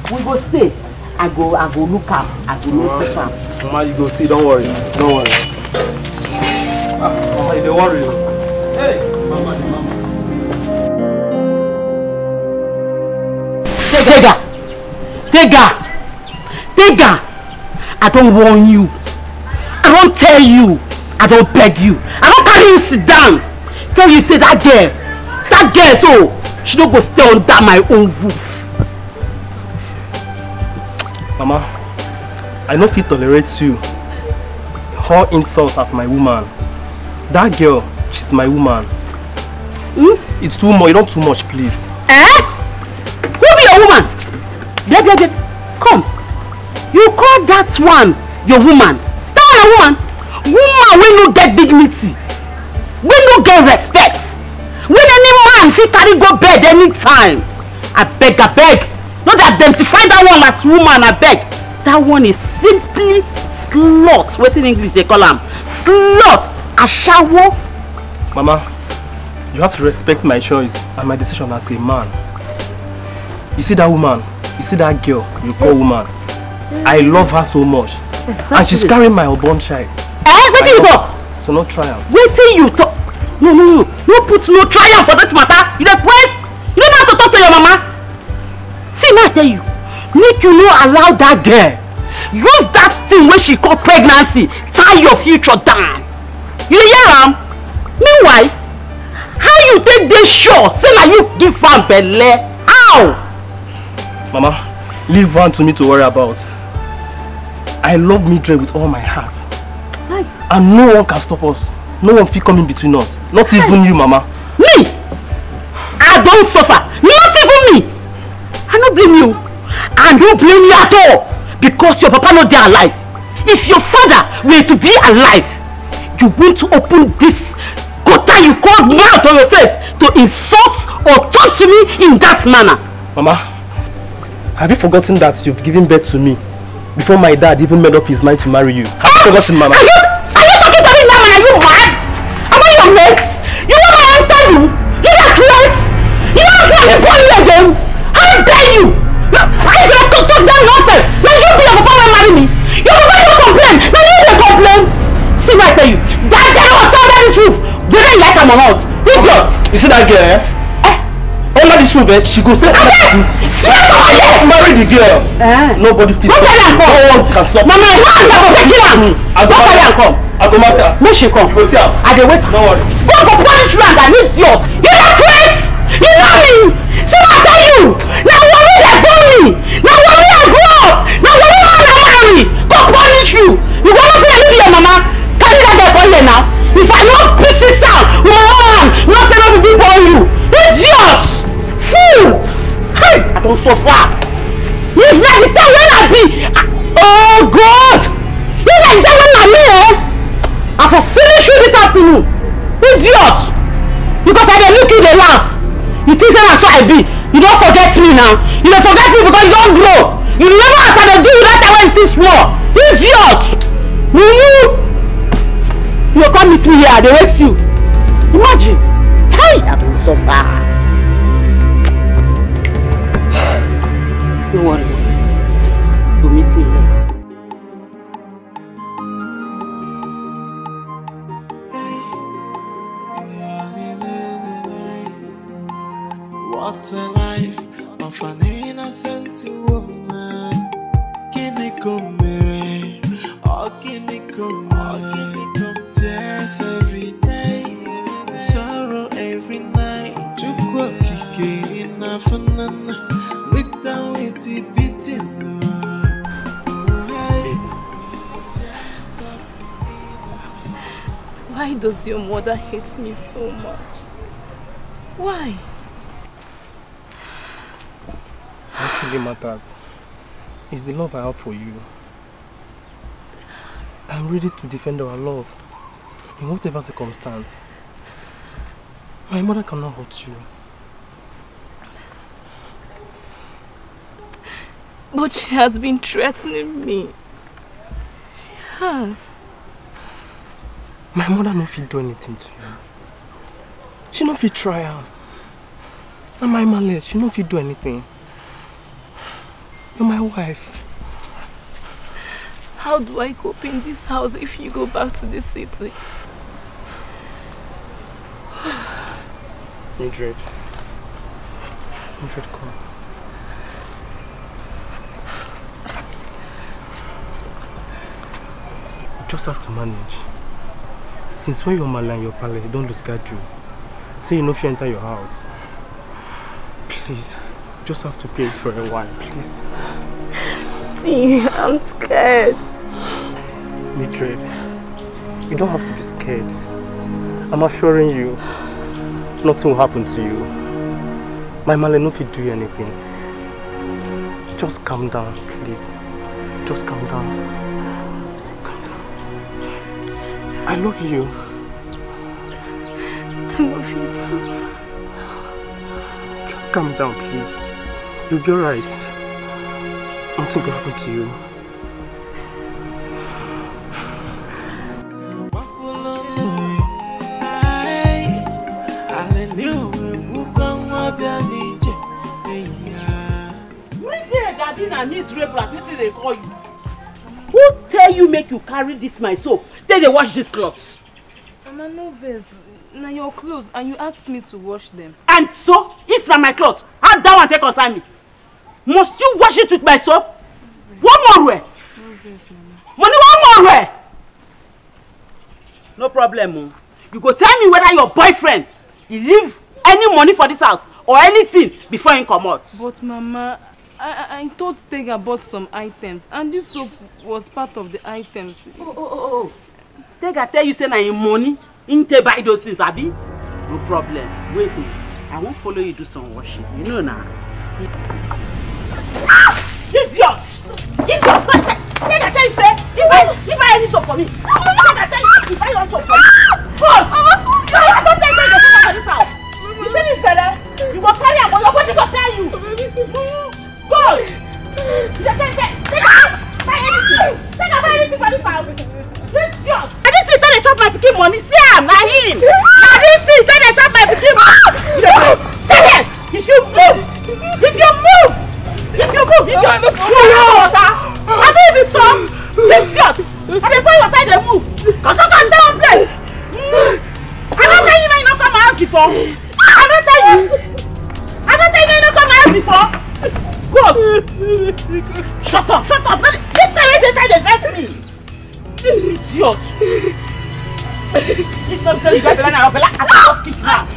we go stay i go i go look am i go notice am. Mama, you go see, don't worry. Don't worry. Ah, Mama, you dey worry. o. Hey, Mama, Mama. tega tega tega i don warn you i don tell you i don beg you i don carry you sit down tell you say that girl that girl so she no go stay under my own roof. Mama, I no fit tolerate you. All insults at my woman. That girl, she's my woman. Hmm? It's too much, you don't too much, please. Eh? Who be your woman? There, there, there. Come. You call that one your woman? That one your woman? Woman wey no get dignity. Wey no get respect. When any man fit carry go bed anytime. Abeg, abeg. No dey identify that one as woman, abeg. That one is simply slut. Wetin English dey call am? Slut. Ashawo. Mama, you have to respect my choice and my decision as a man. You see that woman, you see that girl you call woman. I love her so much. And she's Exactly. carrying my unborn child. Eh? Wetin you talk? So no try am. wetin you talk no no no no put no try am for that matter you dey press you no know how to talk to your mama see now i tell you make you no allow that girl use that thing wey she call pregnancy tie your future down you dey hear am meanwhile how you take dey sure say na you give am belle how. Mama, leave one to me to worry about. I love Mildred with all my heart. And no one can stop us. no one fit come in between us. Not even you, Mama. Me? I don't suffer. Not even me. I no blame you. I don't blame you at all. Because your papa not there alive. If your father were to be alive, you want to open this gutter you called mouth on your face to insult or talk to me in that manner. Mama, have you forgotten that you've given birth to me before my dad even made up his mind to marry you? Have you forgotten, Mama? Are you, are you talking to me now, man? Are you mad? Am I your mate? You want my enter you? You got close? You don't want to born you again? How dare you? How you gonna talk, talk that nonsense? When you be your papa will marry me? Your papa don't complain. Now you dey complain. See what I tell you. That girl was under this roof. Whether you like am or not. Idiot. You see that girl, eh? Under this roof, eh? She goes stay under this roof. I Just marry the girl. Nobody fit Go stop am come. No one can stop Mama, you. want to go kill am? I Go go marry am her. come. I go marry her. Make she come. You go see am. I dey wait. Don't worry. Go go punish you and I need you. You dey craze. You know me. See what I tell you. Na worry dey born me. Na worry I grow up. Na worry man I marry. Go punish you. You go know say I leave your mama. For here now. If I no pieces am with my own hand, no say no be big born you. Idiot. Fool. Hey, I don suffer. If na the time when I be. Oh God. If na the time when na me eh. I for finish you this afternoon. Idiot! Because I dey look you dey laugh. You think say na so I be? You don forget me now. You dey forget me because you don grow. You remember as I dey do you that time when you still small. Idiot! Mumu! You come meet me here, I dey wait you. Imagine. Hey, I don suffer. Don't worry. Does your mother hate me so much? Why? What truly matters is the love I have for you. I'm ready to defend our love in whatever circumstance. My mother cannot hurt you. But she has been threatening me. She has. My mother no fit do anything to you. She no fit try am. Na my mallet, she no fit do anything. You're my wife. How do I cope in this house if you go back to the city? Mildred. Mildred, come. You just have to manage. Since when your mala and your palace don't guard you, say you know if you enter your house. Please, just have to play it for a while, please. See, I'm scared. Mildred, you don't have to be scared. I'm assuring you, nothing will happen to you. My Male no fit do you anything. Just calm down, please. Just calm down. Love you. I love you too. Just calm down, please. You'll be alright. Nothing will happen to you. na miserable as wetin dey call you who tell you make you carry this my soap say dey wash this cloth. Mama, no vex. Na your clothes and you asked me to wash them. and so if na my cloth how that one take concern me must you wash it with my soap one more way No vex, Mama. money one more way no problem o you go tell me whether your boyfriend he leave any money for this house or anything before him comot. But Mama, I, I, I thought Tega bought some items and this soap was part of the items. Oh, oh, oh, oh. Tega tell you say na him money him take buy those things abi no problem. Wait o i wan follow you do some washing you know na. idiot idiot make i tell you say if i if i any soap for me make i tell you if i wan soap for me. God no i don tell you say you dey come for this house. You see this belle you go carry am but your body go tell you. God you dey tell say take am buy anything take buy anything for this house idiot na this thing tell dey chop my pikin money see am na him na this thing tell dey chop my pikin money you dey play stay there you move if you move if you move if you you pour water i no even saw idiot i dey pour water dey move kọtọ kan stay one place i don tell you make you no come house before i don tell you i don tell you make you no come house before Go! shut up! Shut up! Let me, this guy is trying to vex me! Serious! This nonsense you guys are now like a lot of kids now!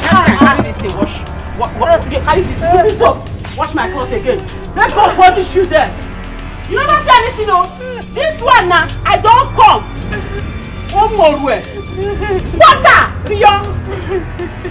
Carry this and wash. What, what, carry this. Put this up. Wash my clothes again. Let go wash the shoes there. You never see anything, no? This one now, I don't come. One more way. Water! Rio!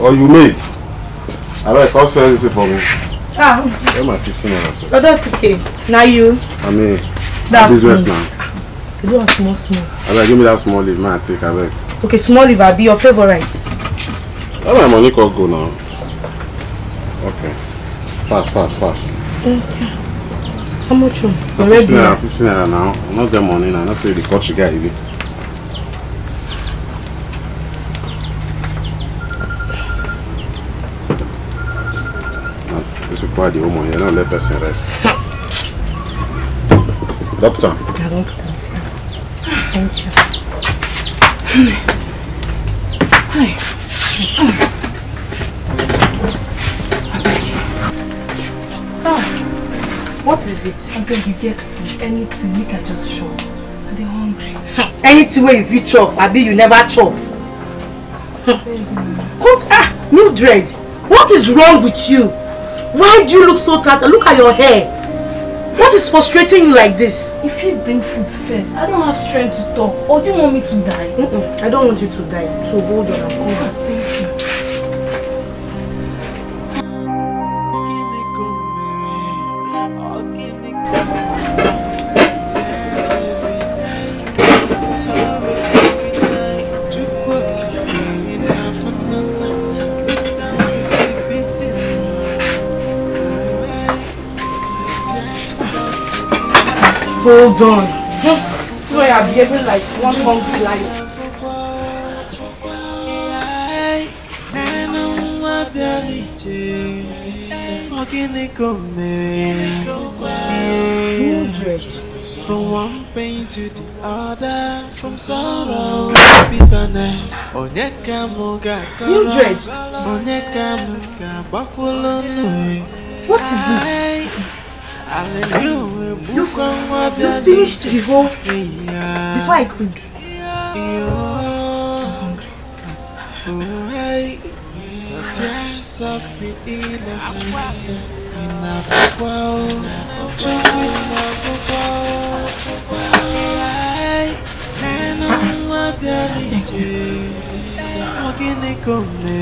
or you made. Abeg come sell this for me. Ah, Get my fifteen naira but that's okay. Now you. I mean That's business me. now. You a small, small. Abeg give me that small leaf man I take abeg. Okay, small liver be your favorite. Where my money come go now? Okay. Fast fast fast. Okay. How much? Na Already. Fifteen naira now. I no get money now. I no say the cut sugar even. Don't let person rest. Doctor. I don't put them sir. Thank you. Hi. Ah, what is it? I beg you get food, anything, make I just show. I dey hungry. anything wey you fit chop abi you never chop come ah mildred what is wrong with you why do you look so tired look at your hair what is frustrating you like this. If you bring food first, I don't have strength to talk. Or do you want me to die? Mm -mm, I don't want you to die so hold on and come hold on. you are behaving like one hungry lion. From one pain to the other, from sorrow to bitterness. Onyeka muga Mildred. Onyeka muga bakulonu. What is it? Hallelujah. Look, you finished before, before I could.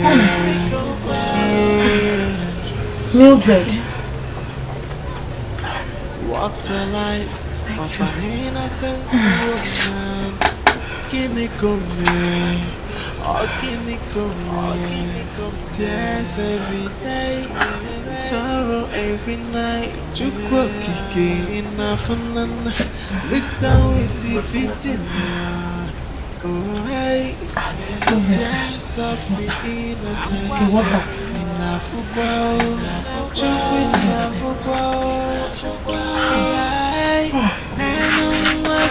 I'm hungry. Mildred. A life of an innocent woman. Gimme come Oh, gimme come Tears every day. Sorrow every night. Chukwu okike inafunana Look down with the beating Oh hey. Tears of the innocent Inafukwa oh. Chukwu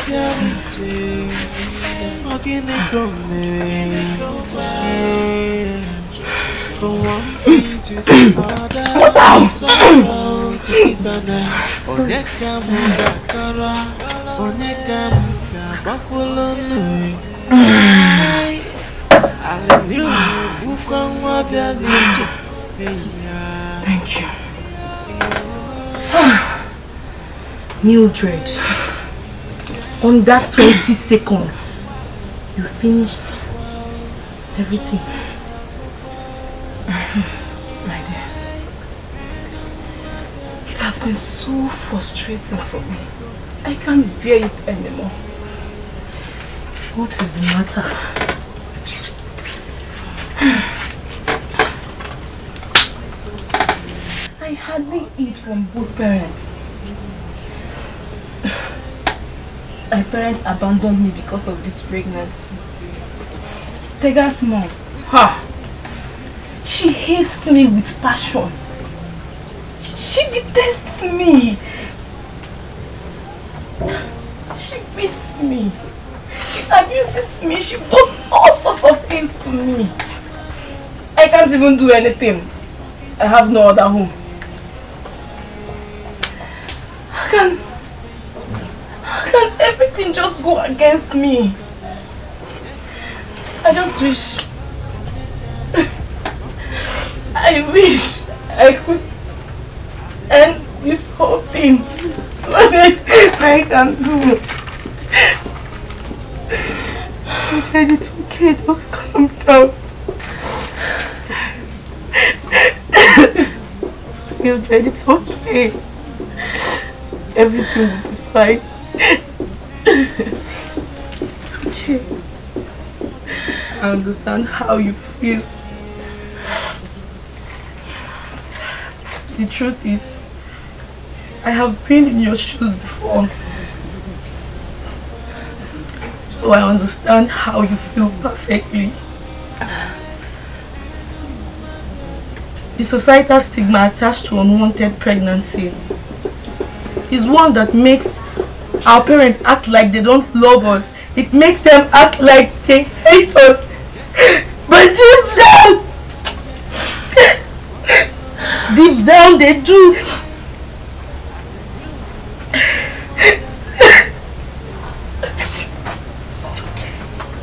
bịara ije ọ gịnị ka o mere From one thing to the other, sorrow to bitterness. Onye ka m ga-akọrọ, onye ka m ga-agbakwulu nnu Hallelujah, bụkwa nwa bịara ije. Thank you. Mildred, that 20 seconds, you finished everything. My dear, it has been so frustrating for me. I can't bear it anymore. What is the matter? I hardly eat from both parents. My parents abandoned me because of this pregnancy. Tega's mom, ha! She hates me with passion. She, detests me. She beats me. She abuses me. She does all sorts of things to me. I can't even do anything. I have no other home. Everything just go against me? I just wish... I wish I could end this whole thing. What I can do? Mildred, it's okay. Just calm down. Mildred, it's okay. Everything will be fine. It's okay. I understand how you feel. The truth is, I have been in your shoes before. So I understand how you feel perfectly. The societal stigma attached to unwanted pregnancy is one that makes our parents act like they don't love us. It makes them act like they hate us. But deep down, deep down they do.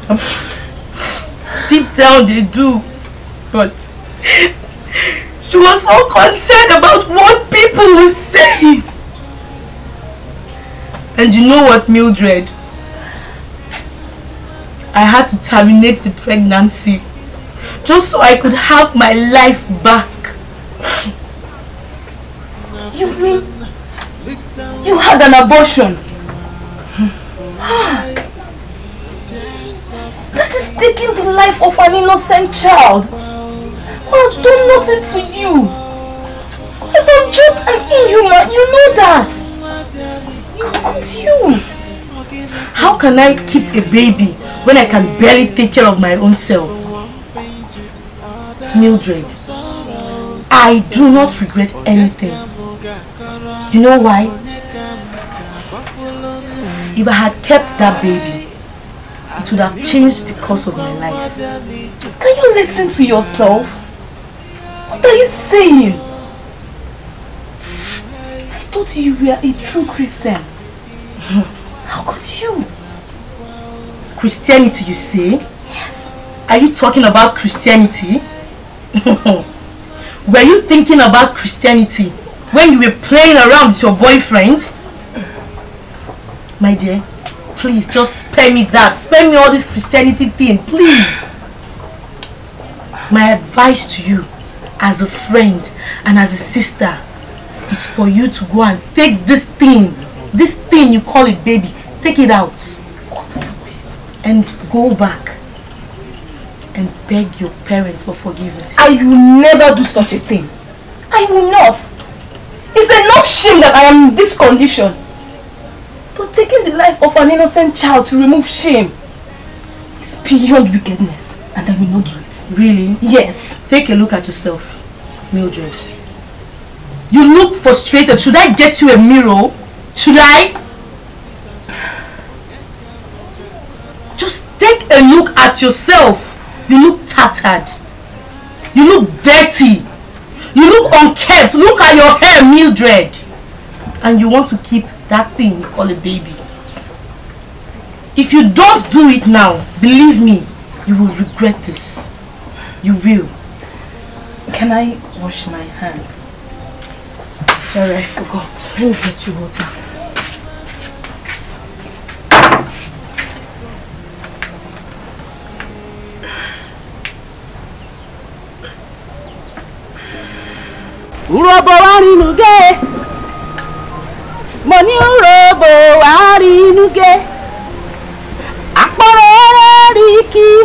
Deep down they do. But she was so concerned about what people will say. And you know what, Mildred? I had to terminate the pregnancy just so I could have my life back. You mean you had an abortion? That is taking the life of an innocent child who has done nothing to you. It's not just an inhuman, you know that. Could you? How can I keep a baby when I can barely take care of my own self? Mildred, I do not regret anything. You know why? If I had kept that baby, it would have changed the course of my life. Can you listen to yourself? What are you saying? I thought you were a true Christian. How could you? Christianity, you say? Yes. Are you talking about Christianity? were you thinking about Christianity when you were playing around with your boyfriend? My dear, please just spare me that. Spare me all this Christianity thing, please. My advice to you as a friend and as a sister is for you to go and take this thing, this thing you call it baby, take it out and go back and beg your parents for forgiveness. I will never do such a thing. I will not. It's enough shame that I am in this condition. But taking the life of an innocent child to remove shame is beyond wickedness and I will not do it. Really? Yes. Take a look at yourself, Mildred. You look frustrated. Should I get you a mirror? Should I? Just take a look at yourself. You look tattered. You look dirty. You look unkempt. Look at your hair, Mildred. And you want to keep that thing you call a baby. If you don't do it now, believe me, you will regret this. You will. Can I wash my hands? Sorry, I forgot. Let me get you water. Urobo wa rinu ge. Mo ní urobo wa rinu ge. Àpọ̀rọ̀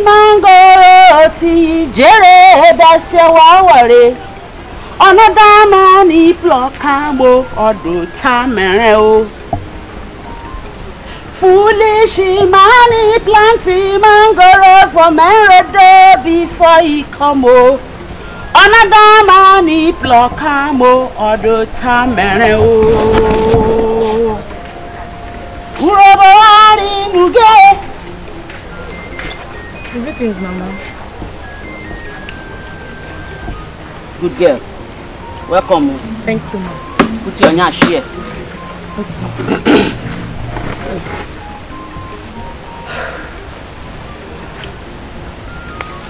mángòrò ti jèrè wá wọ̀re another money pluck agbo ọdún ta mẹ́rin o. foolish money planting mangoro for Merodo before he come o. another money pluck agbo oh, ọdún ta mẹ́rin o. Oh. Urobo ari. Everything's mama. Good girl. Welcome. Thank you, ma. Put your nyash here.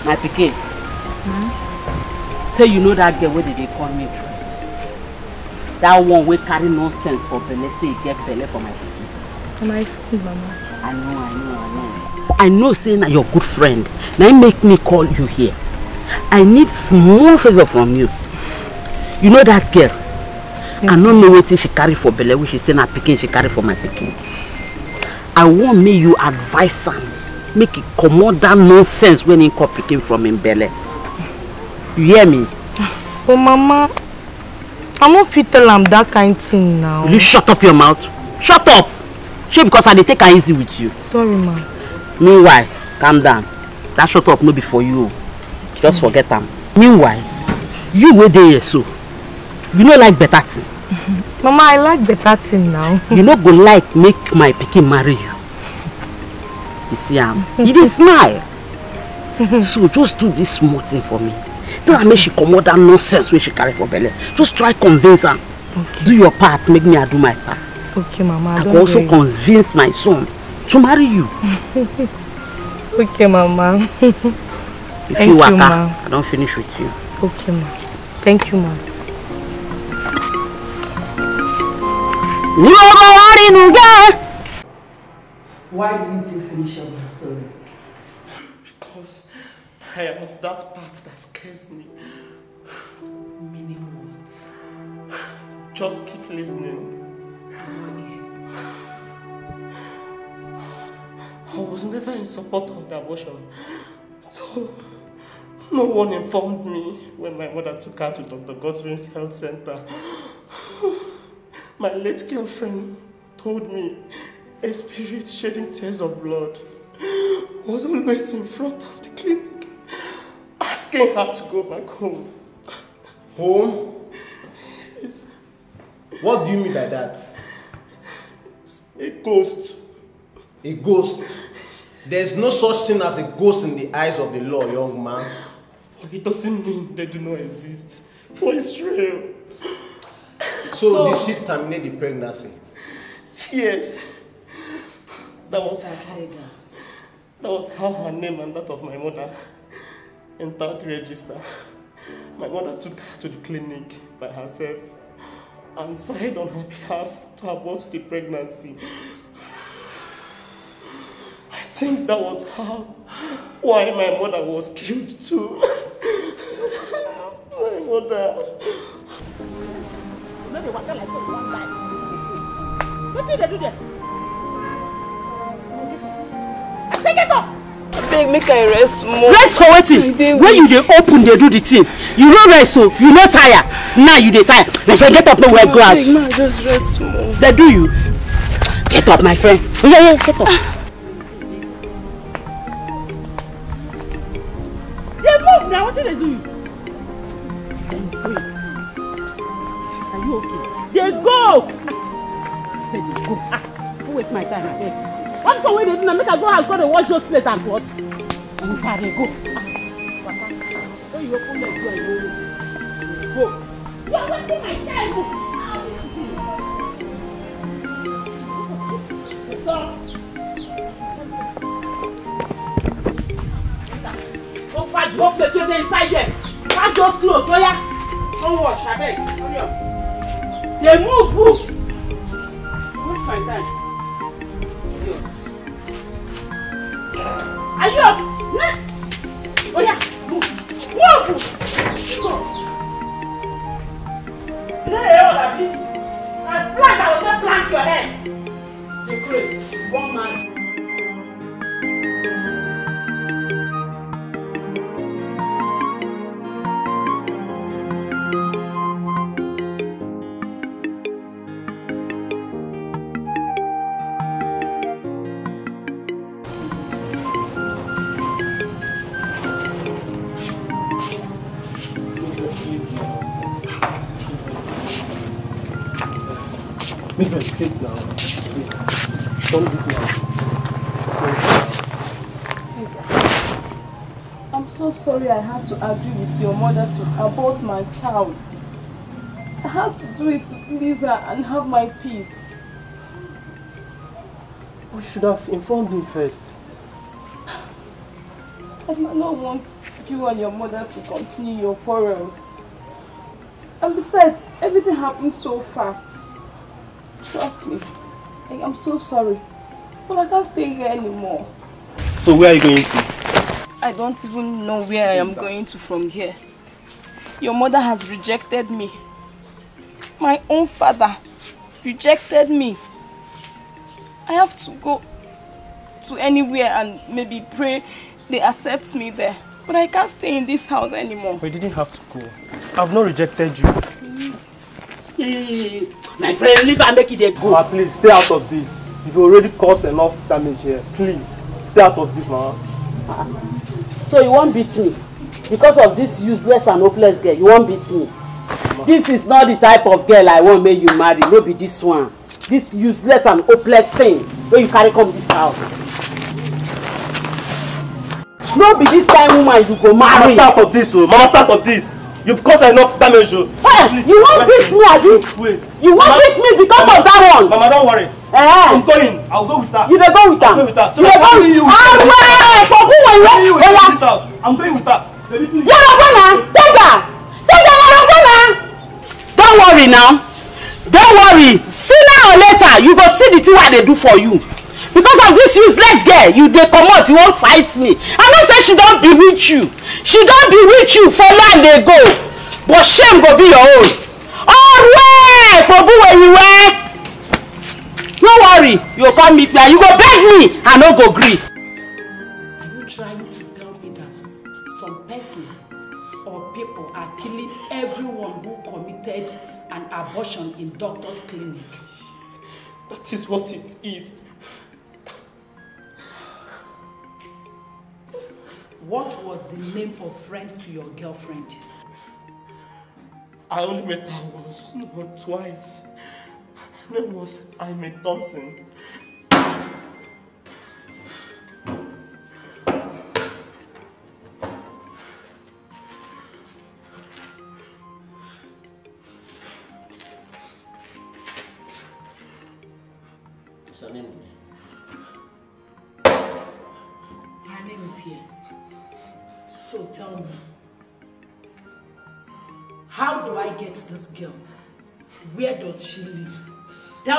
My pikin. Say you know that girl wey dey dey call me true. That one wey carry nonsense for belle say e get belle for my pikin. My food, mama. I know, I know, I know. I know say na your good friend. Na im make me call you here. I need small favour from you. You know that girl? I no know wetin she carry for belle wey she say na pikin she carry for my pikin. I wan make you advise am make e comot that nonsense wey im call pikin from im belle. You hear me? But mama, I no fit tell am that kind thing now. You shut up your mouth? Shut up! Shey because I dey take am easy with you. Sorry, ma. Meanwhile, calm down. That shut up no be for you. o. Just forget am. Meanwhile, you wey dey here so, you no like better thing. Mama, I like better thing now. You no go like make my pikin marry you. You see am? You dey smile. So just do this small thing for me. Tell her make she comot that nonsense wey she carry for belle. Just try convince am. Do your part, make me I do my part. Okay, mama. I I go also convince my son to marry you. Okay, mama. If Thank you waka. I don finish with you. Okay, ma. Thank you, ma. Wa. Why didn't you finish up the story? Because I was that part that scares me. Meaning what? Just keep listening. Yes. I was never in support of the abortion. So, no one informed me when my mother took her to Dr. Goswin's health center. My late girlfriend told me a spirit shedding tears of blood was always in front of the clinic, asking her to go back home. Home? What do you mean by that? A ghost. A ghost? There's no such thing as a ghost in the eyes of the law, young man. But it doesn't mean they do not exist. But it's real. So, did she terminate the pregnancy? Yes. That was that was how her name and that of my mother entered the register. My mother took her to the clinic by herself and signed on her behalf to abort the pregnancy. I think that was how why my mother was killed too. No. Wetin you dey do there? Get up! Abeg make I rest more. Rest for wetin? When you dey open dey do the thing, you no rest o, you no tire. Now you dey tire. Na say get up make we go Abeg house. ma just rest small. Dey do you? Get up my friend. Yeah, yeah, get up. show slate and what? And carry go. When go. You are wasting my time. Stop. Ó pàjù ó plẹ̀ tó dé inside there. Wá just close tó yá. Ó wọ̀. They move. Who's my time. Are you up? náà Oh yeah. wọ́ọ̀kù ṣùgbọ́n ilé yẹn wọ̀ làbí and plank I will not plant your head. The crate, one man. Argue with your mother to abort my child. I had to do it to please her and have my peace. We should have informed me first. I did not want you and your mother to continue your quarrels. And besides, everything happened so fast. Trust me. I am so sorry. But I can't stay here anymore. So where are you going to? I don't even know where I am going to from here. Your mother has rejected me. My own father rejected me. I have to go to anywhere and maybe pray they accept me there. But I can't stay in this house anymore. We didn't have to go. I've not rejected you. Yeah, yeah, yeah, yeah. My friend, leave and make it a go. Mama, please stay out of this. You've already caused enough damage here. Please, stay out of this, Mama. So you won't beat me because of this useless and hopeless girl. You won't beat me. This is not the type of girl I want make you marry. No be this one. This useless and hopeless thing wey you carry come this house. No be this kind woman you go Mama, marry. stay out of this, oh. Mama, out of this. You've caused enough damage, oh. Hey, you wan beat me abi? You wan beat me because of that one? Mama, don't worry. Eh? I'm going. I'll go with her. You dey go with am? I'll go with her. So You that go with will- Awe! Popu wey Only you you will oya. I'm going with her. Yoruba na tega tega Yoruba na. Don't worry now. Don't worry. Sooner or later you go see the thing wey I dey do for you. Because of this useless girl you dey comot you wan fight me. I know say she don bewitch you. She don bewitch you follow am dey go. But shame go be your own. Ọ̀rẹ́. No worry you come meet me and you go beg me I no go gree. Are you trying to tell me that some person or people are killing everyone who committed an abortion in doctor's clinic? That is what it is. What was the name of friend to your girlfriend? I only met her once, not twice. Name was Aime Thompson.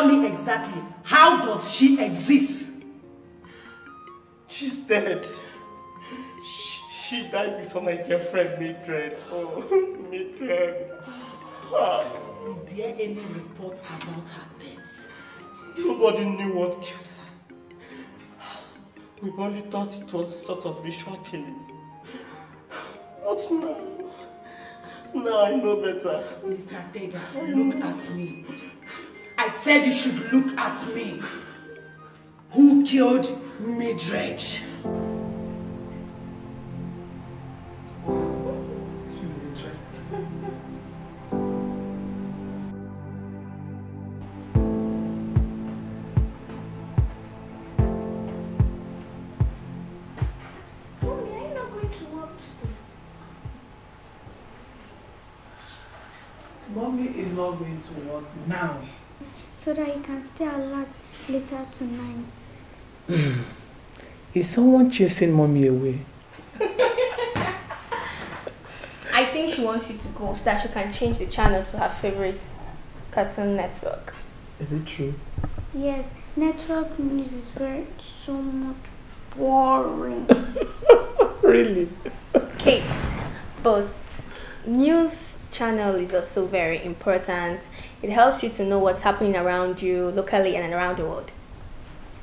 Tell me exactly, how does she exist? She's dead. She, she died before my girlfriend Mildred. Oh, Mildred. Ah, Is there any report about her death? Nobody knew what killed her. We only thought it was a sort of ritual killing. But now, now I know better. Mr. Tega, look at me. I said you should look at me. Who killed Mildred? So that you can stay alert later tonight. Is someone chasing mommy away? I think she wants you to go so that she can change the channel to her favorite cartoon network. Is it true? Yes, network news is very so much boring. really? Kate, but news channel is also very important. It helps you to know what's happening around you locally and around the world.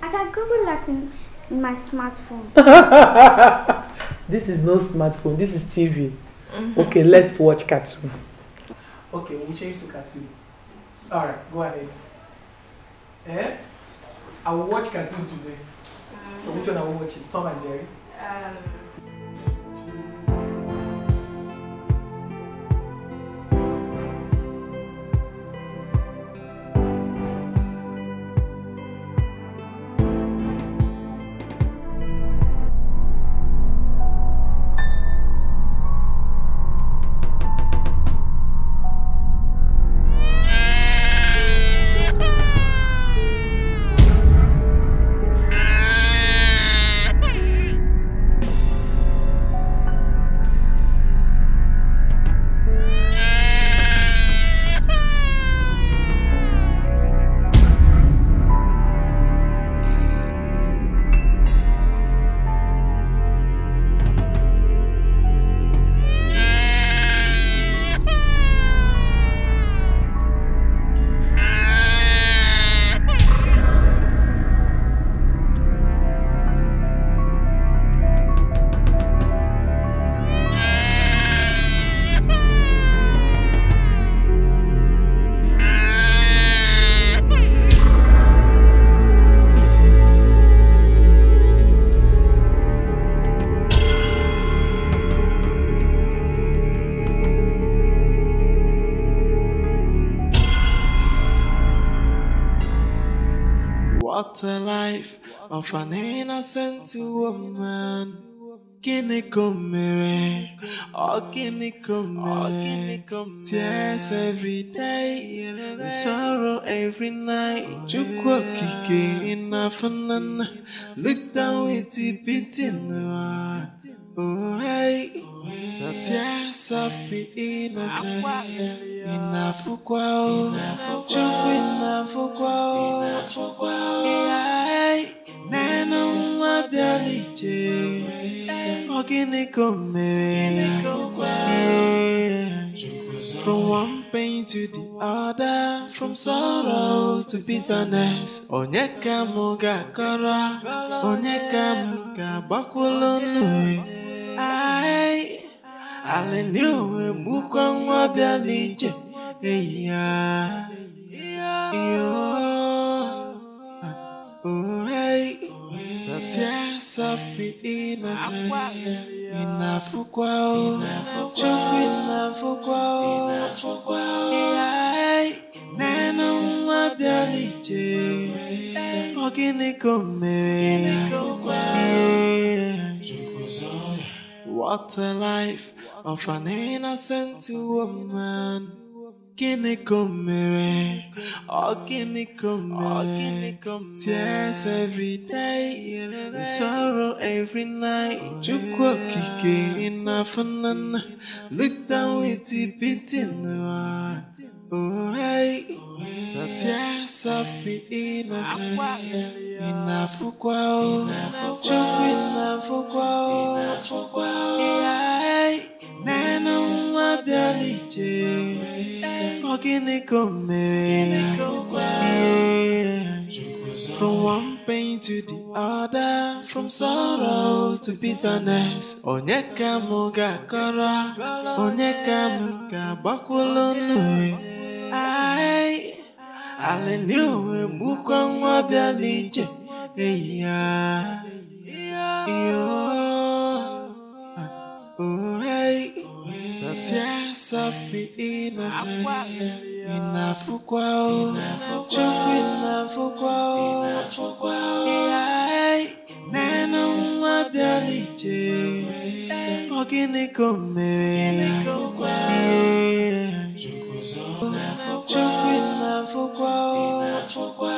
I can Google that in, in my smartphone. This is no smartphone, this is TV. Mhm. Okay, let's watch cartoon. Okay, we'll change to cartoon. Alright, go ahead. Eh? I will watch cartoon today. So which one are we watching? Tom and Jerry? What of an innocent woman. Gịnị ka o mere? Ọ gịnị ka o mere? Tears every day, and sorrow every night. Chukwu okike ịnafụnana. Look down with the pity in the heart. Oh hey, the tears of the innocent. Ịnafụkwa o, Chukwu ịnafụkwa o. Hey, nenu nwa bịara ije. Ọ gịnị ka o mere? From one pain to the other, from sorrow to bitterness. Onye ka mụ ga-akọrọ? Onye ka mụ ga-agbakwulu nnu? Ai, hallelujah, egbukwa nwa bịara ije. Eyi ya. Iyo. Tears of the innocent. Inafukwa o, Chukwu inafukwa o. Nenu nwa bịara ije. Ọ gịnị ka o mere? What a life of an innocent woman. Gịnị ka o mere? Ọ gịnị ka o mere? Tears every day, and sorrow every night. Chukwu okike ịnafụnana. Look down with the the heart. Oh hey, the tears of the innocent. Ịnafụkwa o, Chukwu ịnafụkwa o. Hey, nenu nwa bịara ije. Ọ gịnị ka o mere? From one pain to the other, from sorrow to bitterness. Onye ka mụ ga-akọrọ? Onye ka mụ ga-agbakwulu nnu? Hallelujah, egbukwa nwa bịara ije. Eyi ya. Tears of the innocent. Inafukwa o, Chukwu inafukwa o. Nenu nwa bịara ije. Ọ gịnị ka o mere? Chukwu na-afụkwa o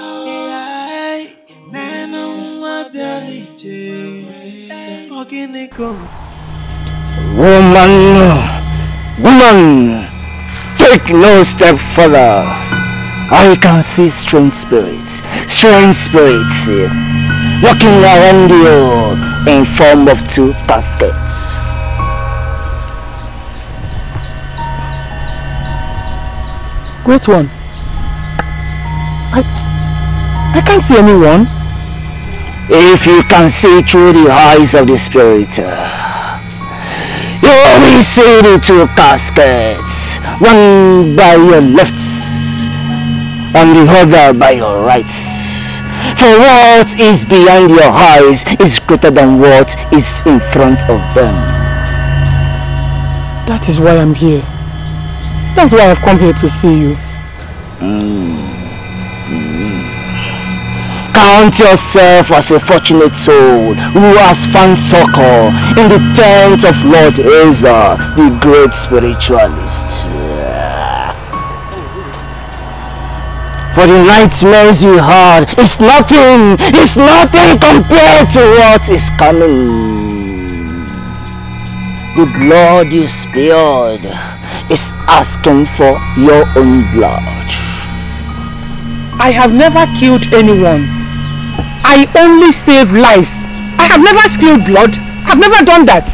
nenu nwa bịara ije ọ gịnị ka o Woman, woman, take no step further. I can see strange spirits, strange spirits walking around you in form of two caskets. Great one. I I can't see anyone. If you can see through the eyes of the spirit, uh, you will see the two caskets, one by your left and the other by your right. For what is behind your eyes is greater than what is in front of them. That is why I'm here. That's why I've come here to see you. Hmm. Count yourself as a fortunate soul who has found succor in the tent of Lord Asa, the great spiritualist. For the nightmares you had is nothing, it's nothing compared to what is coming. The blood you spilled is asking for your own blood. I have never killed anyone. I only save lives. I have never spilled blood. I've never done that.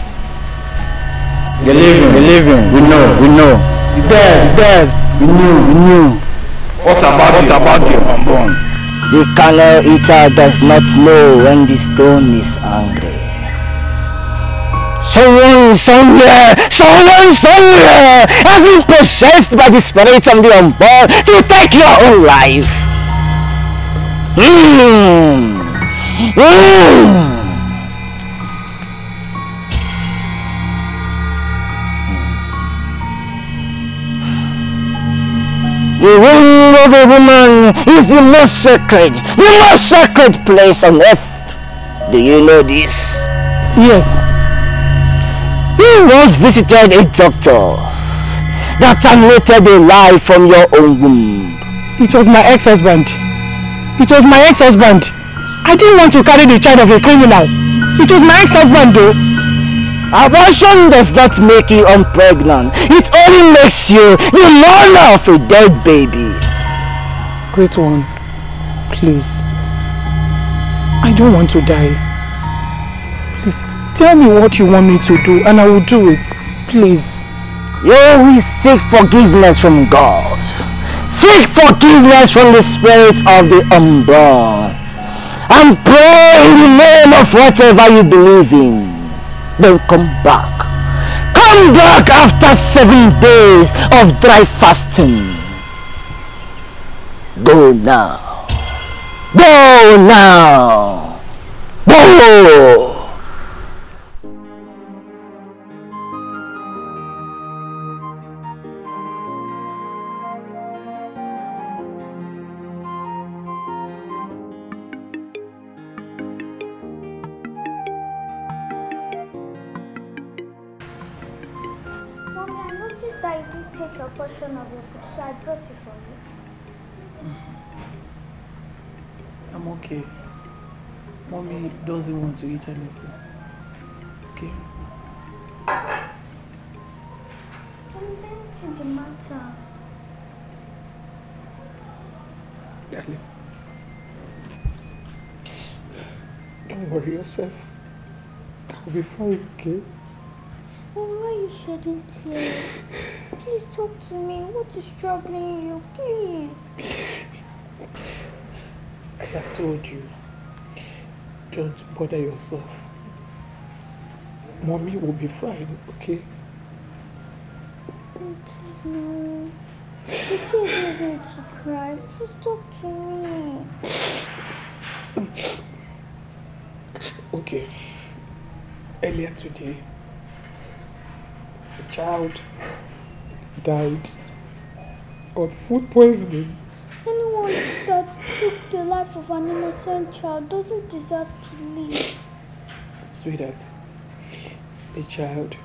Believe him, believe him. We know, we know. Dead, dead. We knew, we knew. What about what about the unborn? The carnal eater does not know when the stone is angry. Someone somewhere, someone somewhere has been possessed by the spirits of the unborn to take your own life. Mm. The womb of a woman is the most sacred, the most sacred place on earth. Do you know this? Yes. You once visited a doctor that terminated a life from your own womb. It was my ex-husband. It was my ex-husband. I didn't want to carry the child of a criminal. It was my ex-husband though. Abortion does not make you unpregnant. It only makes you the mother of a dead baby. Great one. Please. I don't want to die. Please, tell me what you want me to do and I will do it. Please. You will seek forgiveness from God. Seek forgiveness from the spirit of the unborn. And pray in the name of whatever you believe in. Then come back. Come back after seven days of dry fasting. Go now. Go now. Go. Doesn't want to eat anything. Okay? Mom, is anything the matter? Darling. Don't worry yourself. I'll be fine, okay? Mom, why are you shedding tears? Please talk to me. What is troubling you? Please. I have told you. Don't bother yourself. Mommy will be fine, okay? Oh, Please, no. The tears to cry. Please talk to me. Okay. Earlier today, a child died of food poisoning. Anyone that took the life of an innocent child doesn't deserve to live. Sweetheart, the child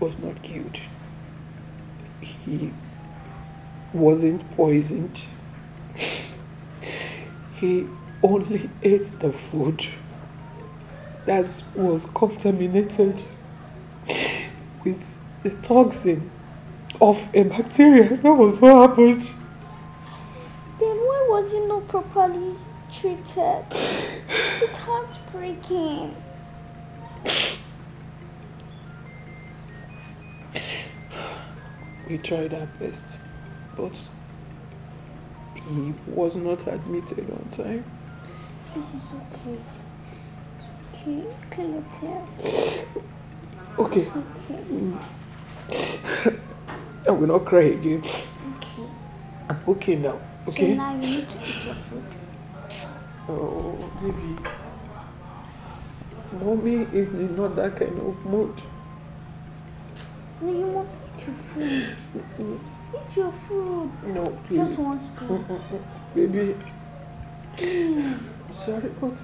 was not killed. He wasn't poisoned. He only ate the food that was contaminated with the toxin of a bacteria. That was what happened. Then why was he not properly treated? It's heartbreaking. We tried our best, but he was not admitted on time. This is okay. It's okay. Clean your tears. Okay. Okay. Mm. I will not cry again. Okay. I'm okay now. Okay? So now you need to eat your food. Oh, baby. Mommy is in not that kind of mood. No, you must eat your food. Eat your food. No, please. Just one spoon. Mm-mm-mm. Baby, Please. sorry, but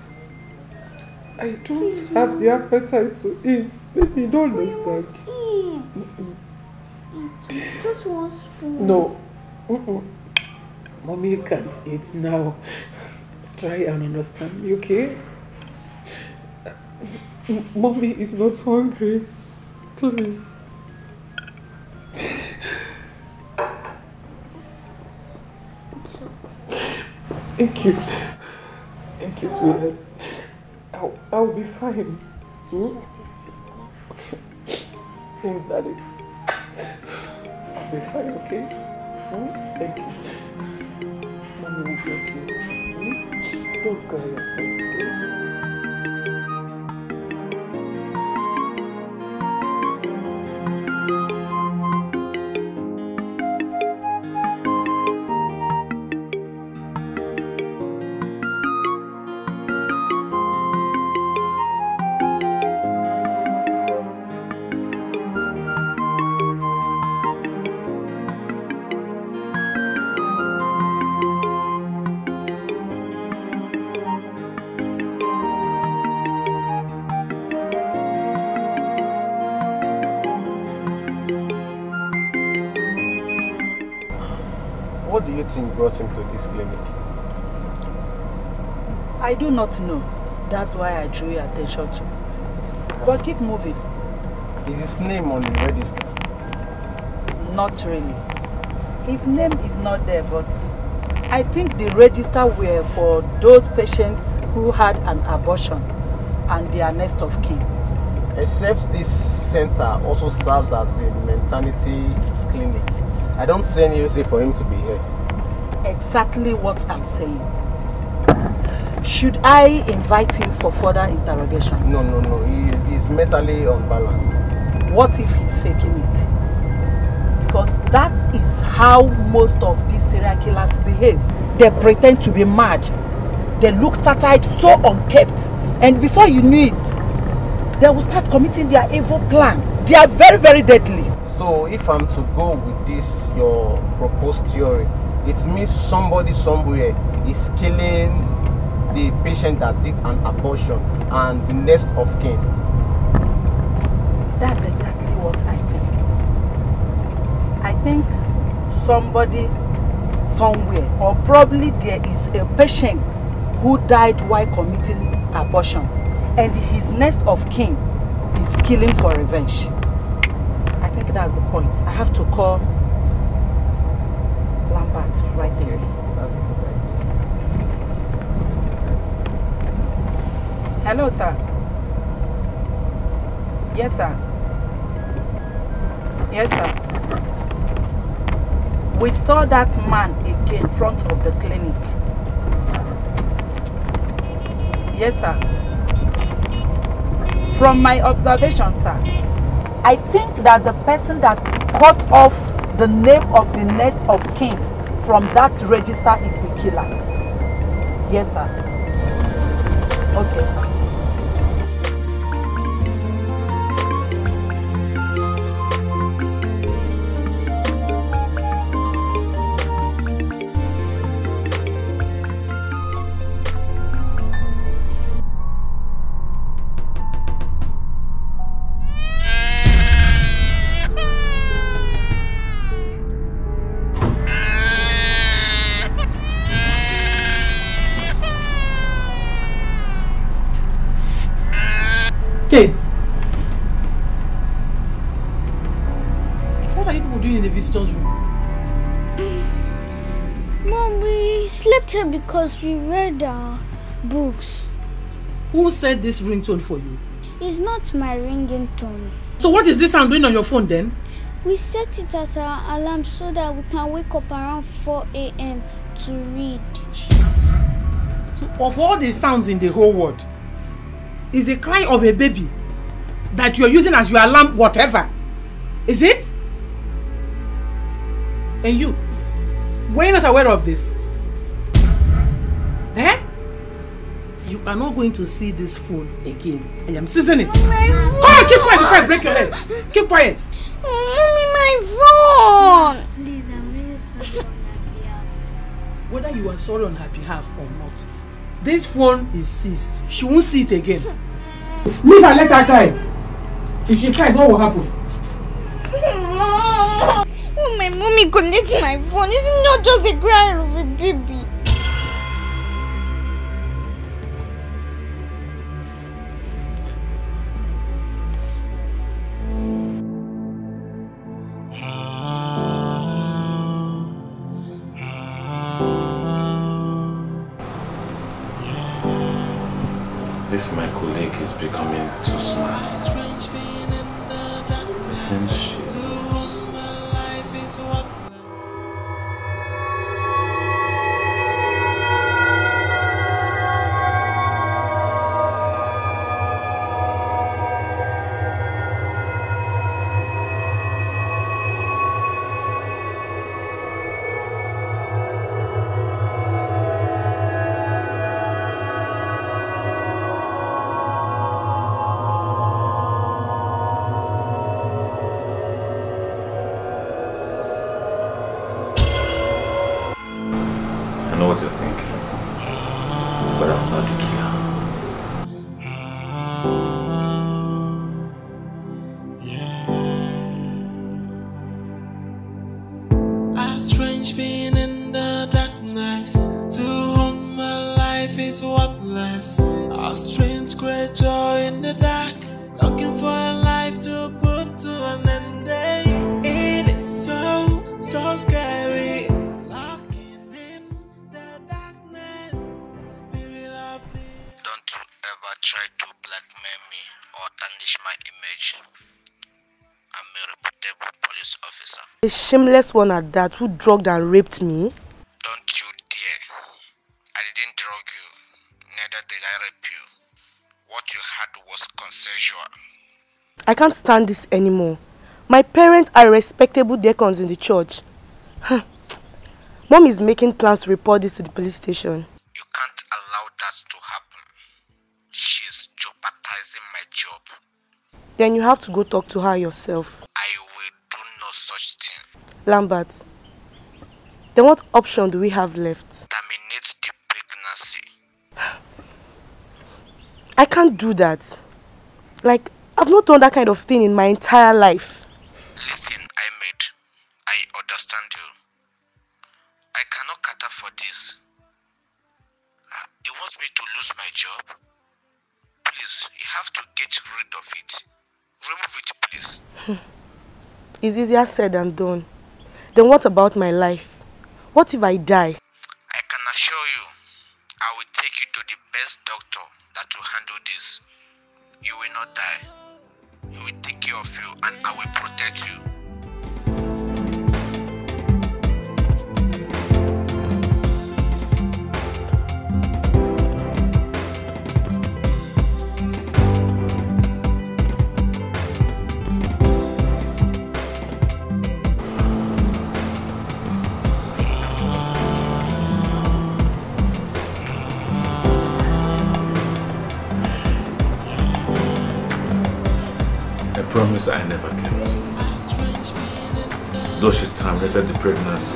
I don't have the appetite to eat. Baby, you don't But you understand. must eat. Eat. Just one spoon. No. Mommy can't eat now. Try and understand me, okay? M- Mommy is not hungry. Please. Thank you. Thank you, sweetheart. I'll, I'll be fine. Hmm? Okay. Thanks, Daddy. I'll be fine, okay? Hmm? Thank you. の病気なのね。よくあいます。I do not know. That's why I drew your attention to it. But keep moving. Is his name on the register? Not really. His name is not there, but I think the register were for those patients who had an abortion and their next of kin. Except this center also serves as a maternity clinic. I don't see any reason for him to be here. Exactly what I'm saying. Should I invite him for further interrogation? No, no, no. He, he's mentally unbalanced. What if he's faking it? Because that is how most of these serial killers behave. They pretend to be mad. They look tattered, so unkempt. And before you knew it, they will start committing their evil plan. They are very, very deadly. So if I'm to go with this, your proposed theory, it means somebody somewhere is killing the patient that did an abortion and the next of kin. That's exactly what I think. I think somebody somewhere, or probably there is a patient who died while committing abortion, and his next of kin is killing for revenge. I think that's the point. I have to call Lambert right there. Hello, sir. Yes, sir. Yes, sir. We saw that man again in front of the clinic. Yes, sir. From my observation, sir, I think that the person that cut off the name of the next of kin from that register is the killer. Yes, sir. Okay, sir. State. What are you people doing in the visitors room? Mom, we slept here because we read our books. Who set this ringtone for you? It's not my ringing tone. So what is this sound doing on your phone then? We set it as our alarm so that we can wake up around 4 a.m. to read. So of all the sounds in the whole world, is a cry of a baby that you're using as your alarm whatever. Is it? And you, were you not aware of this? Eh? You are not going to see this phone again. I am seizing it. Come on, keep quiet before I break your head. Keep quiet. Mommy, my phone! Please, I'm really sorry on her behalf. Whether you are sorry on her behalf or not, this phone is seized. She won't see it again. Leave her, let her cry. If she cries, what will happen? Oh, my mommy connect my phone. Is not just a cry of a baby. Becoming shameless one at that who drugged and raped me. Don't you dare. I didn't drug you, neither did I rape you. What you had was consensual. I can't stand this anymore. My parents are respectable deacons in the church. Mom is making plans to report this to the police station. You can't allow that to happen. She's jeopardizing my job. Then you have to go talk to her yourself. Lambert. Then what option do we have left? Terminate the pregnancy. I can't do that. Like, I've not done that kind of thing in my entire life. Listen, I Ahmed. I understand you. I cannot cater for this. Uh, you want me to lose my job? Please, you have to get rid of it. Remove it, please. It's easier said than done. Then what about my life? What if I die? Terminated the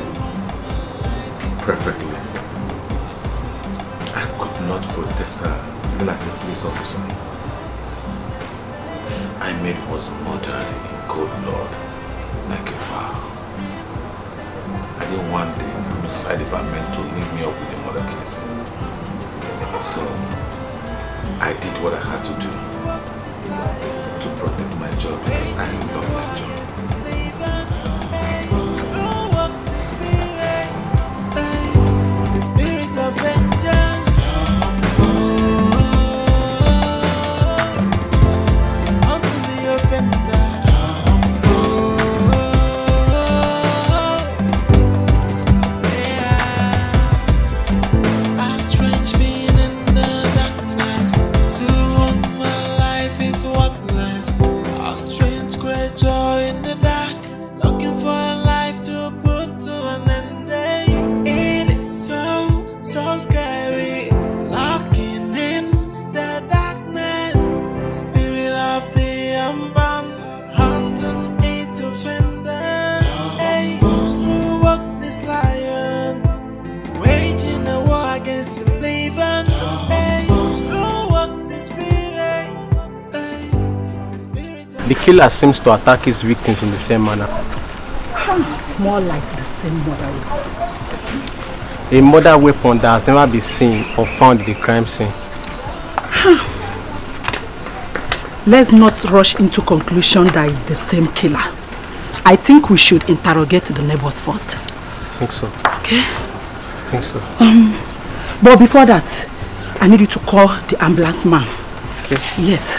killer seems to attack his victims in the same manner. More like the same mother. A murder weapon that has never been seen or found in the crime scene. Let's not rush into conclusion that it's the same killer. I think we should interrogate the neighbors first. I think so. Okay. I think so. Um, but before that, I need you to call the ambulance man. Okay. Yes.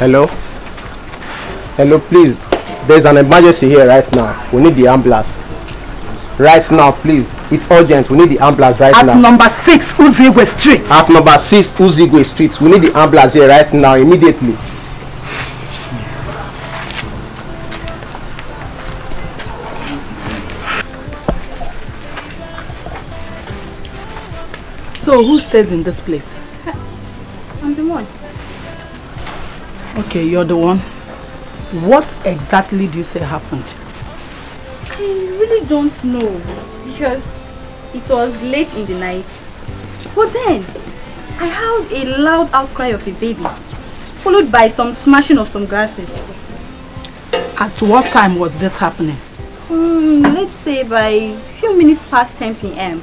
Hello? Hello, please. There's an emergency here right now. We need the ambulance. Right now, please. It's urgent. We need the ambulance right At now. number six Uzigwe Street. At number 6 Uzigwe Street. We need the ambulance here right now, immediately. So who stays in this place? Okay, you're the one. What exactly do you say happened? I really don't know because it was late in the night. But then I heard a loud outcry of a baby, followed by some smashing of some glasses. At what time was this happening? Um, let's say by a few minutes past 10 p.m.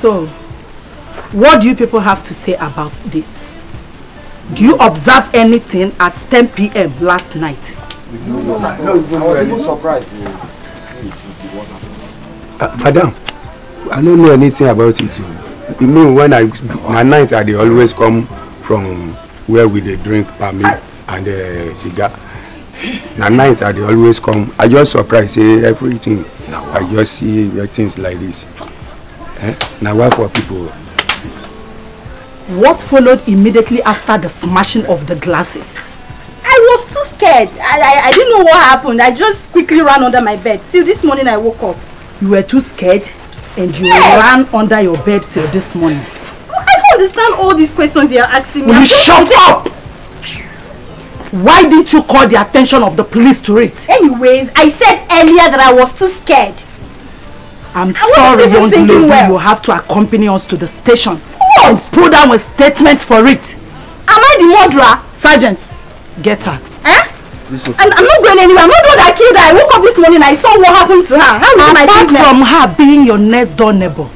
So, what do you people have to say about this? Do you observe anything at 10 p.m. last night? No, I was even surprised. Uh, madam, I don't know anything about it. You mean when I my night I dey always come from where we dey drink palmy and uh, cigar. Na night I dey always come. I just surprised say everything. I just see things like this. Eh? Na why for people? What followed immediately after the smashing of the glasses? I was too scared. I, I, I didn't know what happened. I just quickly ran under my bed. Till this morning I woke up. You were too scared and you Yes. ran under your bed till this morning. I don't understand all these questions you're asking me. Will I'm you shut up? Why didn't you call the attention of the police to it? Anyways, I said earlier that I was too scared. I'm I sorry, young lady. well. You have to accompany us to the station and put down a statement for it. Am I the murderer? Sergeant, get her. Eh? I'm, I'm not going anywhere. I'm not one that killed her. I woke up this morning. I saw what happened to her. How is my Apart business? from her being your next door neighbor,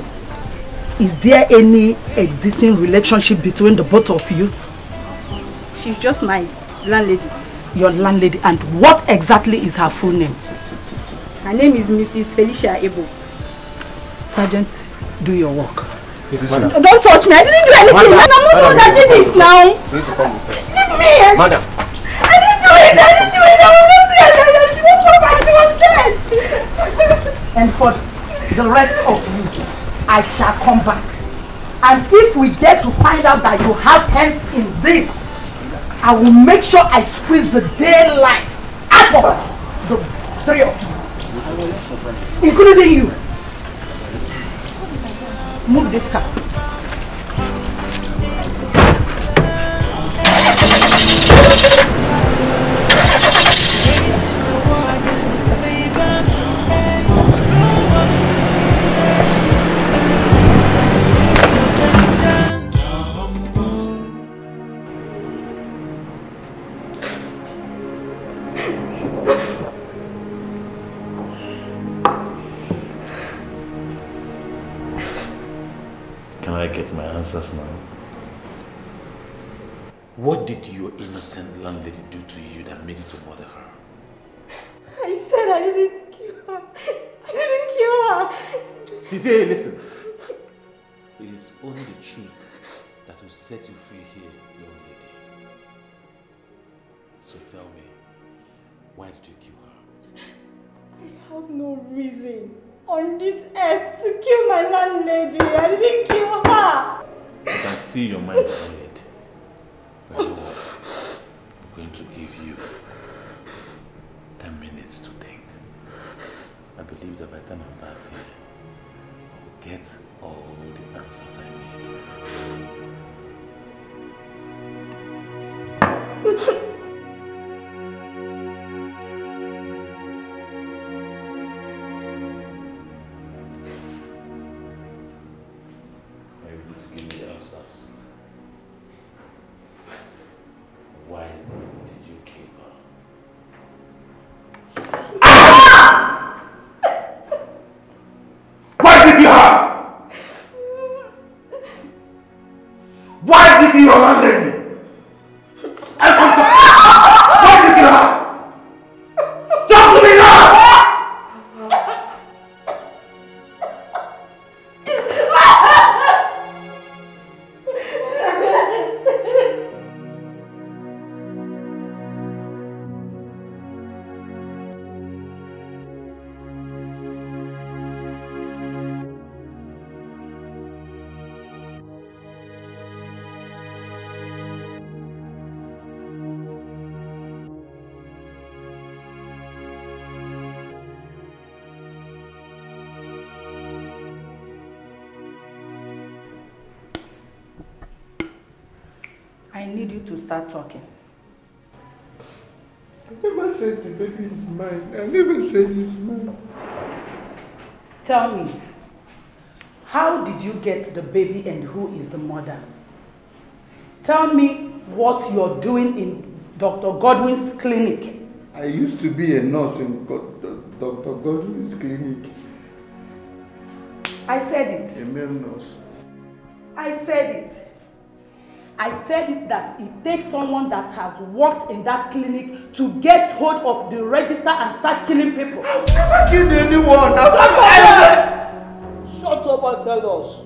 is there any existing relationship between the both of you? She's just my landlady. Your landlady. And what exactly is her full name? Her name is Mrs. Felicia Ebo. Sergeant, do your work. Madam. Don't touch me. I didn't do anything. Madam. I'm not one that did it now. You need to come with her. Leave me. Madam. I didn't do it. I didn't do it. I was not there. She woke up and she was dead. And for the rest of you, I shall come back. And if we get to find out that you have hands in this, I will make sure I squeeze the daylight out of the three of you, including you. 無理ですか？ら。Answers now? What did your innocent landlady do to you that made you to murder her? I said I didn't kill her. I didn't kill her. Cisse, listen. It is only the truth that will set you free here, young lady. So tell me, why did you kill her? I have no reason on this earth to kill my landlady. I didn't kill her. I can see your mind is it. But? I'm going to give you 10 minutes to think. I believe that by the time I'm back here, I will get all the answers I need. To start talking. I never said the baby is mine. I never said it's mine. Tell me, how did you get the baby and who is the mother? Tell me what you're doing in Dr. Godwin's clinic. I used to be a nurse in God, Dr. Godwin's clinic. I said it. A male nurse. I said it. I said it that it takes someone that has worked in that clinic to get hold of the register and start killing people. I've never killed anyone. Shut up and tell us.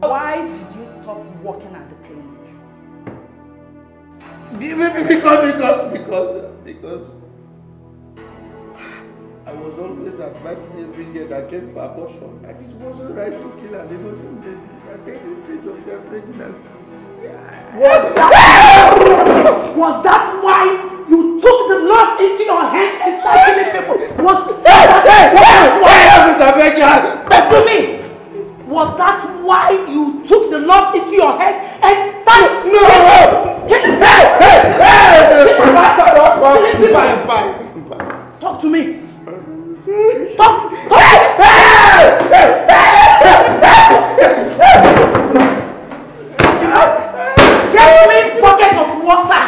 Why did you stop working at the clinic? Because, because, because, because I was always advising every girl that came for abortion that it wasn't right to kill an innocent baby and take the stage of their pregnancy. Was that, was that why you took the laws into your hands and started killing people? Was that why? to me. Was that why you took the laws into your hands and started? No! Hey! Hey! Hey! Fine, fine. Talk to me. Talk. Talk. Get me bucket of water.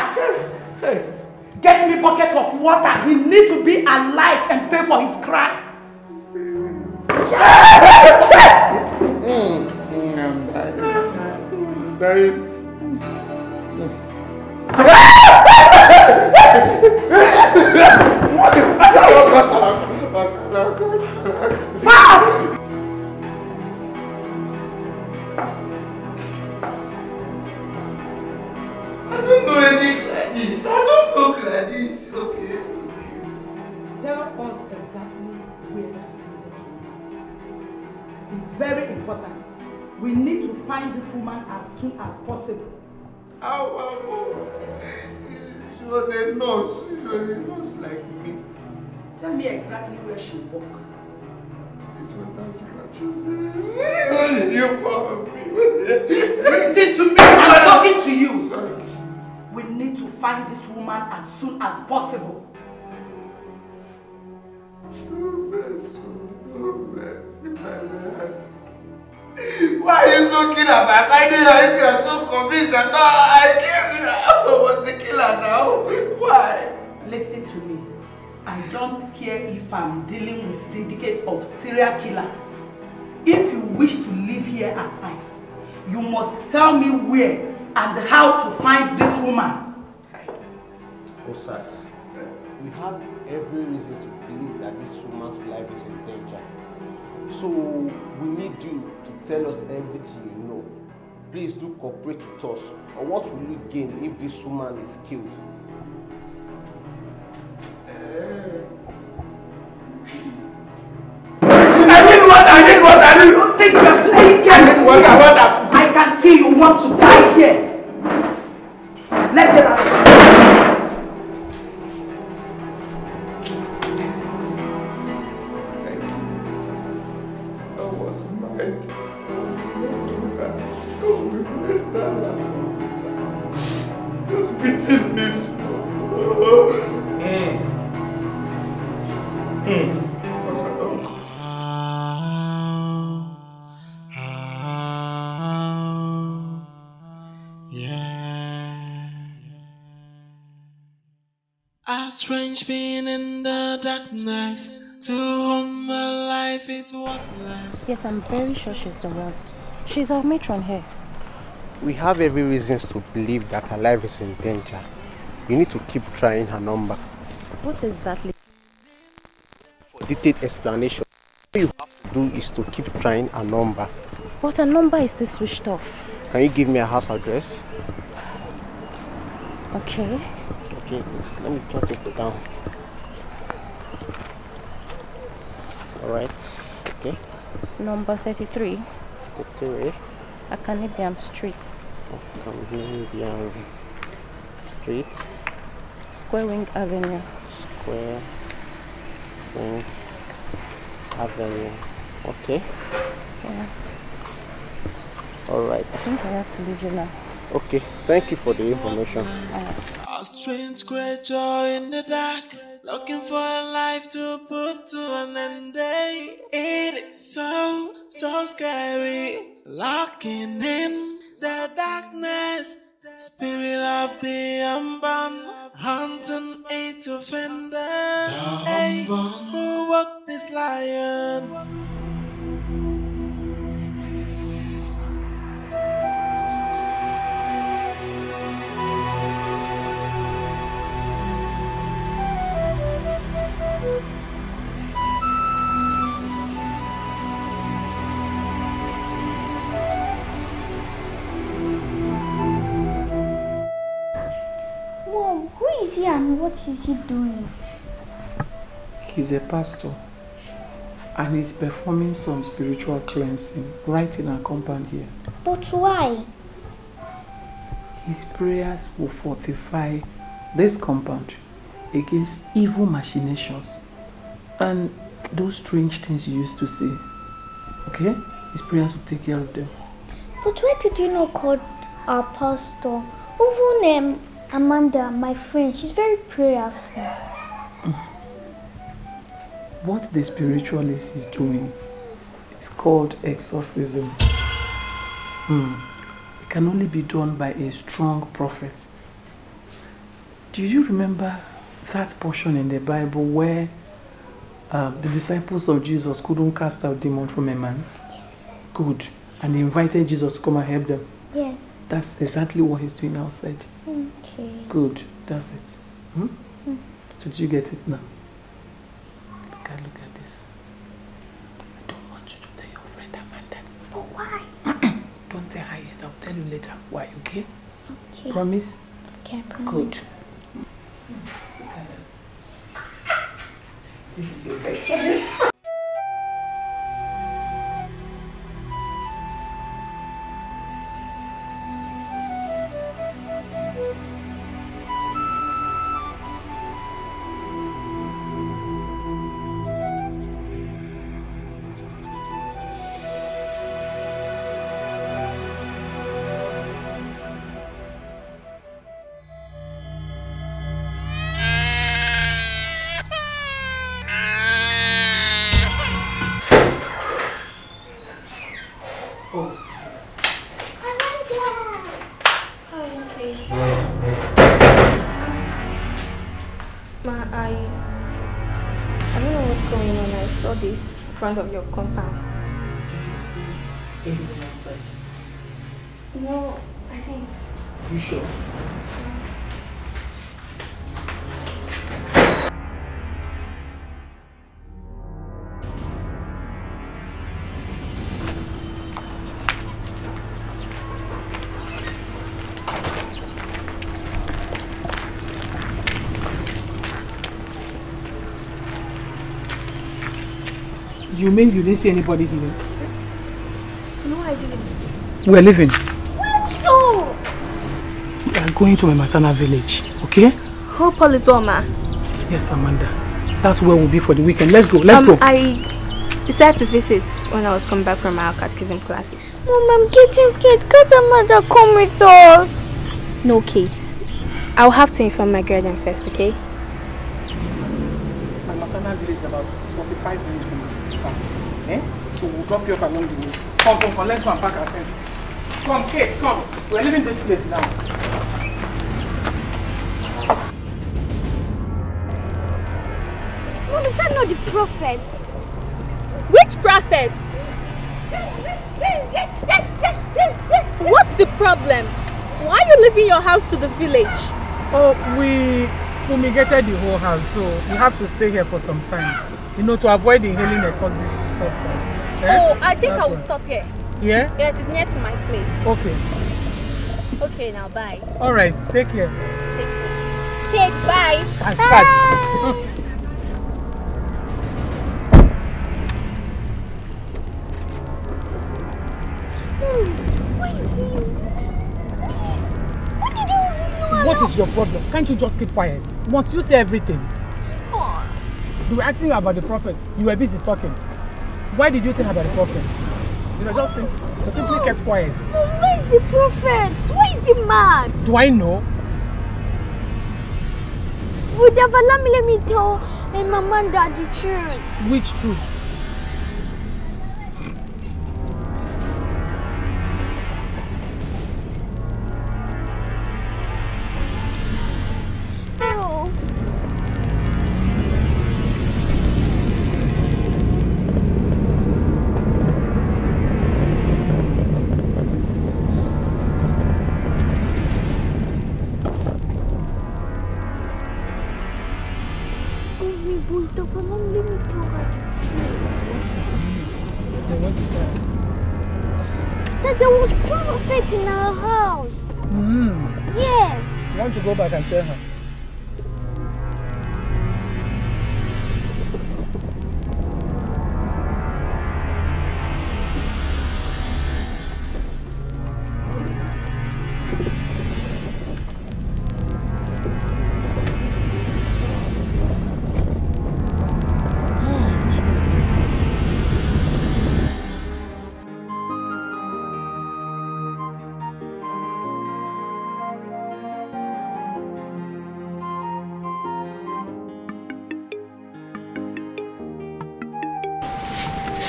Get me bucket of water. He need to be alive and pay for his crime. Mm, mm, I'm dying. I'm dying. Fast! I don't know like this. I don't like this. Okay. Tell us exactly where to see this woman. It's very important. We need to find this woman as soon as possible. Ow, ow, ow. She was a nurse. She was a nurse like me. Tell me exactly where she work. It's. What did you for me? Listen to me. I'm talking to you. We need to find this woman as soon as possible. Why are you so killer about finding her if you are so convinced that I killed her? I was the killer now. Why? Listen to me. I don't care if I'm dealing with syndicate of serial killers. If you wish to live here alive, you must tell me where and how to find this woman. Osas, we have every reason to believe that this woman's life is in danger. So we need you to tell us everything you know. Please do cooperate with us. Or what will you gain if this woman is killed? I did what I did what I did. You think you're playing games? What I, what I, I can see you want to die here. Let's get out. A strange being in the darkness, to whom my life is worthless. Yes, I'm very sure she's the one. She's our matron here. We have every reasons to believe that her life is in danger. You need to keep trying her number. What exactly? For detailed explanation, all you have to do is to keep trying her number. What her number is still switched off. Can you give me a house address? Okay. Okay, let's- let me jot it down. Alright, okay. Number 33, Three, Akanibiam Street, Canadian Street, Square Wing Avenue. Square, Wing Avenue. Okay, Yeah. alright. I think I have to leave you now. Okay, thank you for the information. A strange creature in the dark, looking for a life to put to an end. Day. It is so, so scary, locking in the darkness. Spirit of the unborn, hunting eight offenders. Hey, who walked this lion? Is he and what is he doing? He's a pastor and he's performing some spiritual cleansing right in our compound here. But why? His prayers will fortify this compound against evil machinations and those strange things you used to see. Okay? His prayers will take care of them. But why did you not call our pastor? Even um, Amanda, my friend, she's very prayerful. What the spiritualist is doing is called exorcism. Hmm. It can only be done by a strong prophet. Do you remember that portion in the Bible where uh, the disciples of Jesus couldn't cast out demon from a man? Good. And they invited Jesus to come and help them. Yes. That's exactly what he's doing outside. Okay. Good. That's it. Hmm? Mm. So did you get it now? Look at look at this. I don't want you to tell your friend Amanda. But why? Don't tell her yet. I'll tell you later. Why, okay? Okay. Promise? Okay, I promise. Good. This is your bed. front of your compound. Did you see anyone outside? No, I didn't. You sure? You mean you didn't see anybody here? No, I didn't. We're leaving. No! We are going to my maternal village, okay? Who police ma? Yes, Amanda. That's where we'll be for the weekend. Let's go, let's um, go. I decided to visit when I was coming back from our catechism classes. Mom, I'm getting scared. Can't Amanda come with us? No, Kate. I'll have to inform my guardian first, okay? Drop you off along the way. Come, come, come. Let's go and pack our things. Come, Kate, come. We're leaving this place now. Mom, is that not the prophet? Which prophet? What's the problem? Why are you leaving your house to the village? Oh, we fumigated the whole house, so we have to stay here for some time. You know, to avoid inhaling a toxic substance. Eh? Oh, I think That's I will why. stop here. Yeah? Yes, it's near to my place. Okay. Okay, now bye. All right. Take care. Take care. Kate, bye. Fast, fast. What is your problem? Can't you just keep quiet? Must you say everything? We were asking you about the prophet. You were busy talking. Why did you think about the prophet? You know, just, sim- you simply kept quiet. Where is the prophet? Why is he mad? Do I know? Would have allowed me let me tell my mom and dad the truth. Which truth?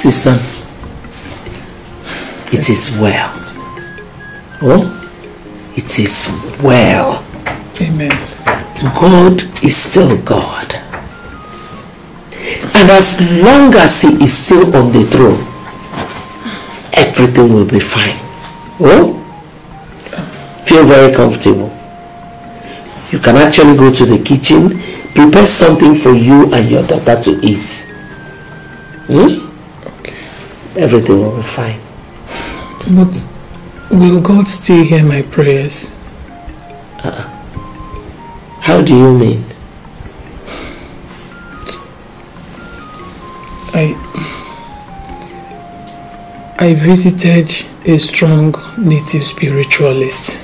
Sister, it is well. Oh, it is well. Amen. God is still God. And as long as He is still on the throne, everything will be fine. Oh? Feel very comfortable. You can actually go to the kitchen, prepare something for you and your daughter to eat. Hmm? Everything will be fine. But will God still hear my prayers? Uh, how do you mean? I I visited a strong native spiritualist.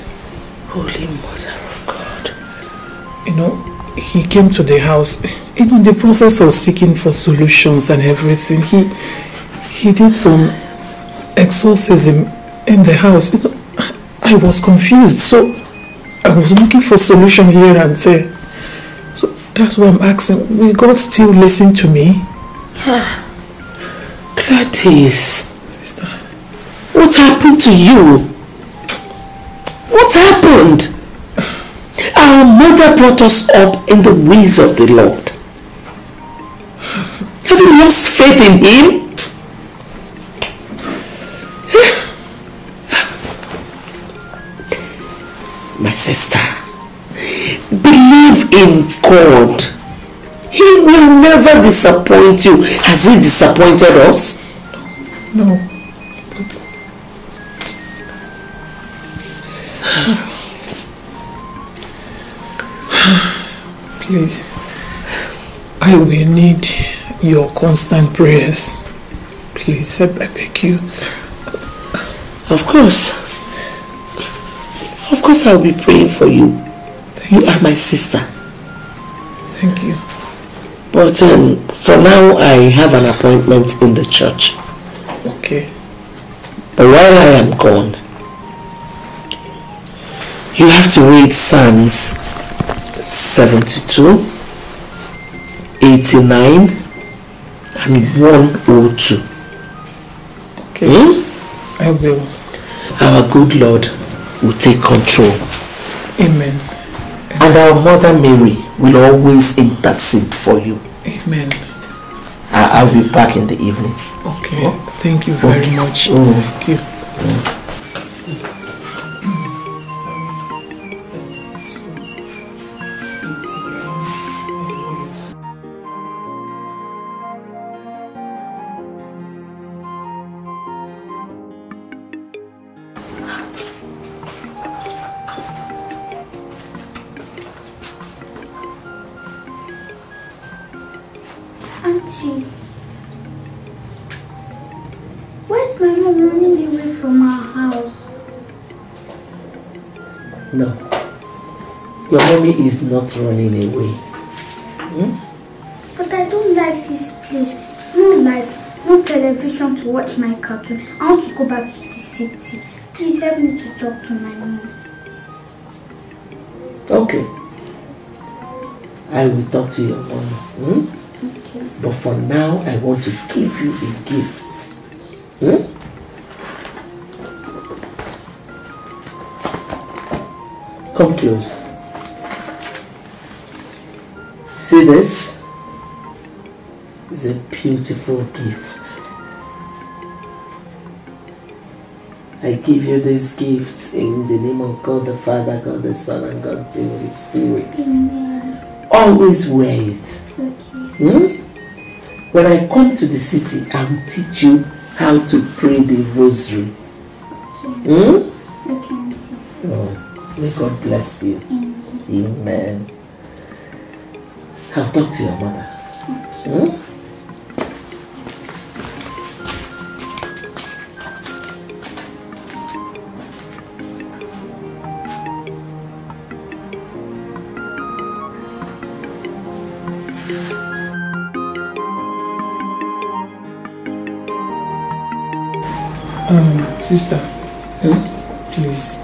Holy Mother of God. You know, he came to the house. You know, in the process of seeking for solutions and everything, he he did some exorcism in the house. You know, I was confused, so I was looking for solution here and there. So that's why I'm asking, will God still listen to me? Gladys. Sister. What happened to you? What happened? Our mother brought us up in the ways of the Lord. Have you lost faith in Him? My sister, believe in God. He will never disappoint you. Has he disappointed us? No. Please, I will need your constant prayers. Please, I beg you. Of course. Of course I'll be praying for you. You are my sister. Thank you. But um, for now, I have an appointment in the church. Okay. But while I am gone, you have to read Psalms 72, 89, and 102. Okay. Hmm? I will. Our good Lord will take control. Amen. And our Mother Mary will always intercede for you. Amen. I, I'll be back in the evening. Okay. Thank you very Okay. much. Mm. Thank you. Auntie, Mommy is not running away. But I don't like this place. No light, no television to watch my cartoon. I want to go back to the city. Please help me to talk to my mom. Okay. I will talk to your mom. Hmm? Okay. But for now, I want to give you a gift. Hmm? Come close. See this? It's a beautiful gift. I give you these gifts in the name of God the Father, God the Son, and God the Holy Spirit. Amen. Always wear it. Okay. Hmm? When I come to the city, I will teach you how to pray the rosary. Hmm? Okay, Oh, may God bless you. Amen. Amen. I'll talk to your mother. Hmm? Um, sister, please,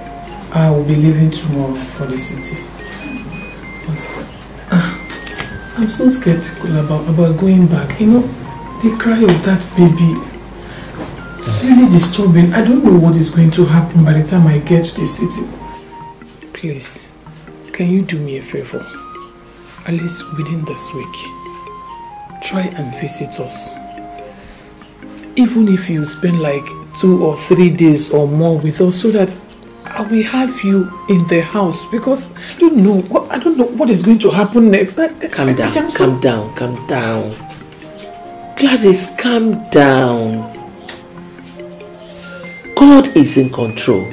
I will be leaving tomorrow for the city. But I'm so skeptical about, about going back. You know, the cry of that baby is really disturbing. I don't know what is going to happen by the time I get to the city. Please, can you do me a favor? At least within this week, try and visit us. Even if you spend like two or three days or more with us so that I will have you in the house because I don't know what I don't know what is going to happen next. I, Calm I- down, so- calm down, calm down. Gladys, calm down. God is in control.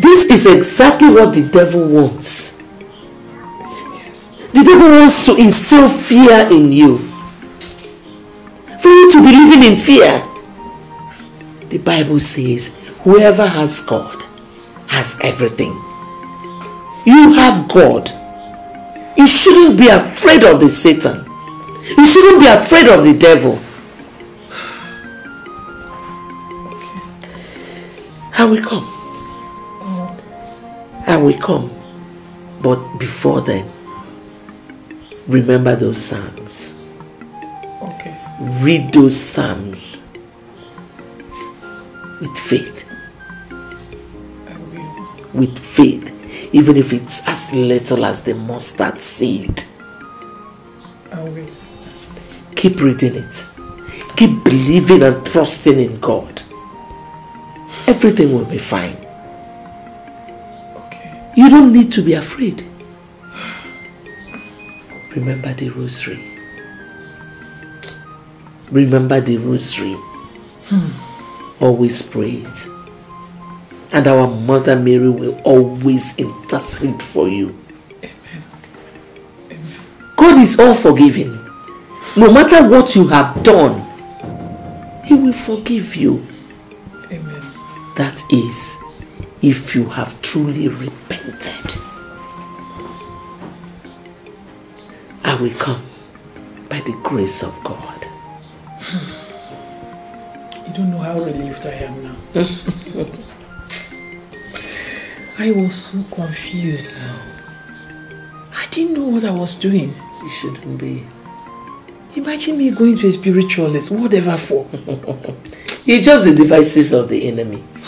This is exactly what the devil wants. The devil wants to instill fear in you. For you to be living in fear. The Bible says, whoever has God has everything. You have God. You shouldn't be afraid of the Satan. You shouldn't be afraid of the devil. I will come. I will come. But before then, remember those psalms. Okay. Read those psalms with faith. With faith, even if it's as little as the mustard seed. Will, sister. Keep reading it. Keep believing and trusting in God. Everything will be fine. You don't need to be afraid. Remember the rosary. Remember the rosary. Always pray it. And our Mother Mary will always intercede for you. Amen. God is all forgiving. No matter what you have done, He will forgive you. Amen. That is, if you have truly repented. I will come by the grace of God. Hmm. You don't know how relieved I am now. I was so confused. I didn't know what I was doing. You shouldn't be. Imagine me going to a spiritualist, whatever for. It's just the devices of the enemy.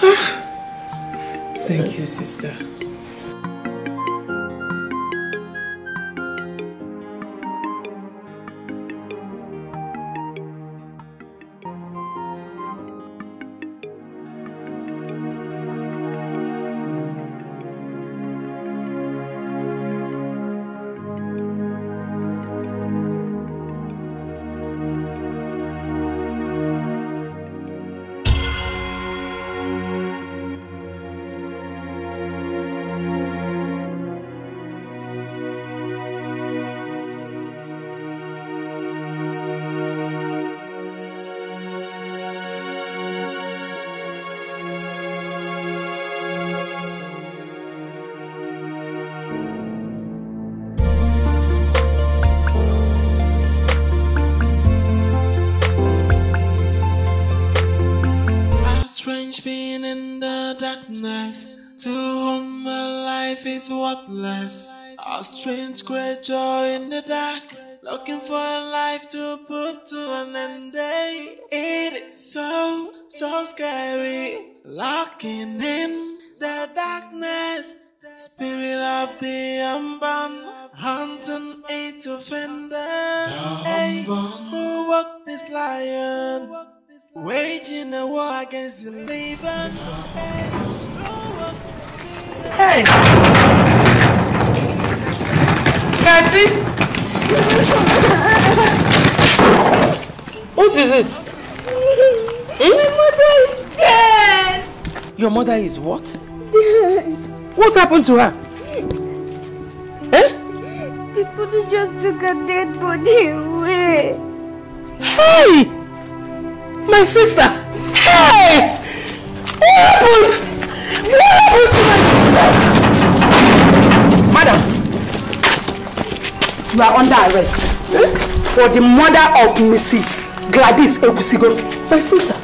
Thank you, sister. Strange in the darkness, to whom my life is worthless. A strange creature in the dark, looking for a life to put to an end. It is so, so scary, locking in the darkness. Spirit of the unbound, hunting its offenders. Hey, who walked this lion? Waging a war against the living. Hey! Kati! What is it? My mother is dead! Your mother is what? Dead. What happened to her? Eh? The police just took a dead body away. Hey! My sister! Hey! What happened? What happened to my Madam, you are under arrest for the murder of Mrs. Gladys Ekusigo. My sister.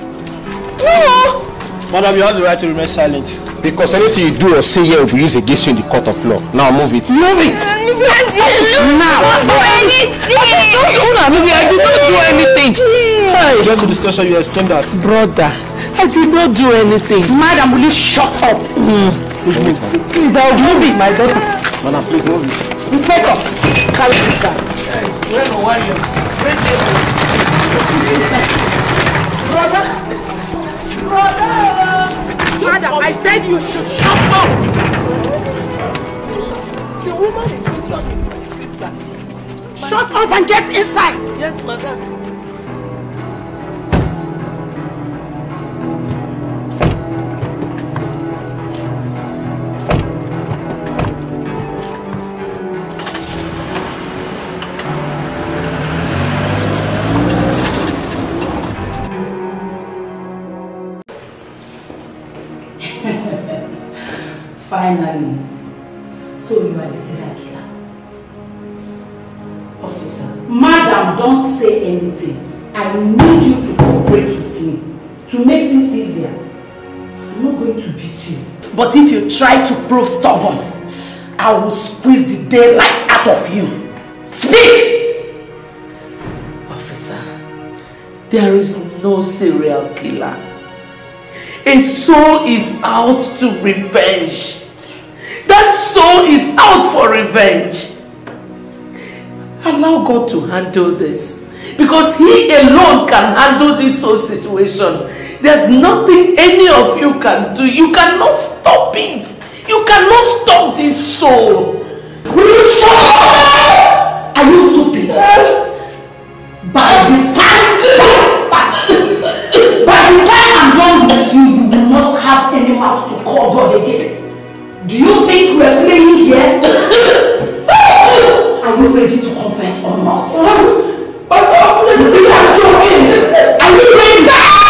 No! Madam, you have the right to remain silent. Because anything you do or say here will be used against you in the court of law. Now move it. Move it! Now! I don't do anything! Una, maybe I did not do anything. Hey. Get to the station, you explain that. Brother, I did not do anything. Madam, will you shut up? Please move. Please, I'll move it, my daughter. Madam, please move it. Inspector, carry this down. Brother! Brother! Madam, I said you should shut up! The woman in Kingston is my sister. Shut up and get inside! Yes, madam. Finally. So you are the serial killer. Officer. Madam, don't say anything. I need you to cooperate with me to make things easier. I'm not going to beat you. But if you try to prove stubborn, I will squeeze the daylight out of you. Speak! Officer, there is no serial killer. A soul is out to revenge. That soul is out for revenge. Allow God to handle this. Because He alone can handle this whole situation. There's nothing any of you can do. You cannot stop it. You cannot stop this soul. Are you stupid? By the time, by the time I'm done with you, you will not have any mouth to call God again. Do you think we're playing here? Are you ready to confess or not? You think I'm joking? Are you ready?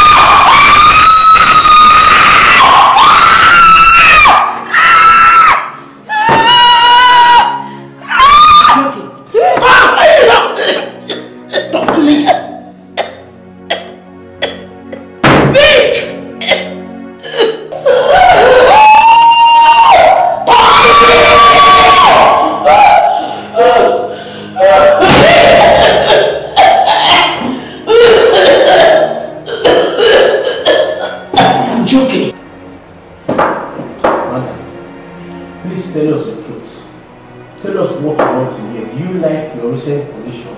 What you want to hear. Do you like your recent position?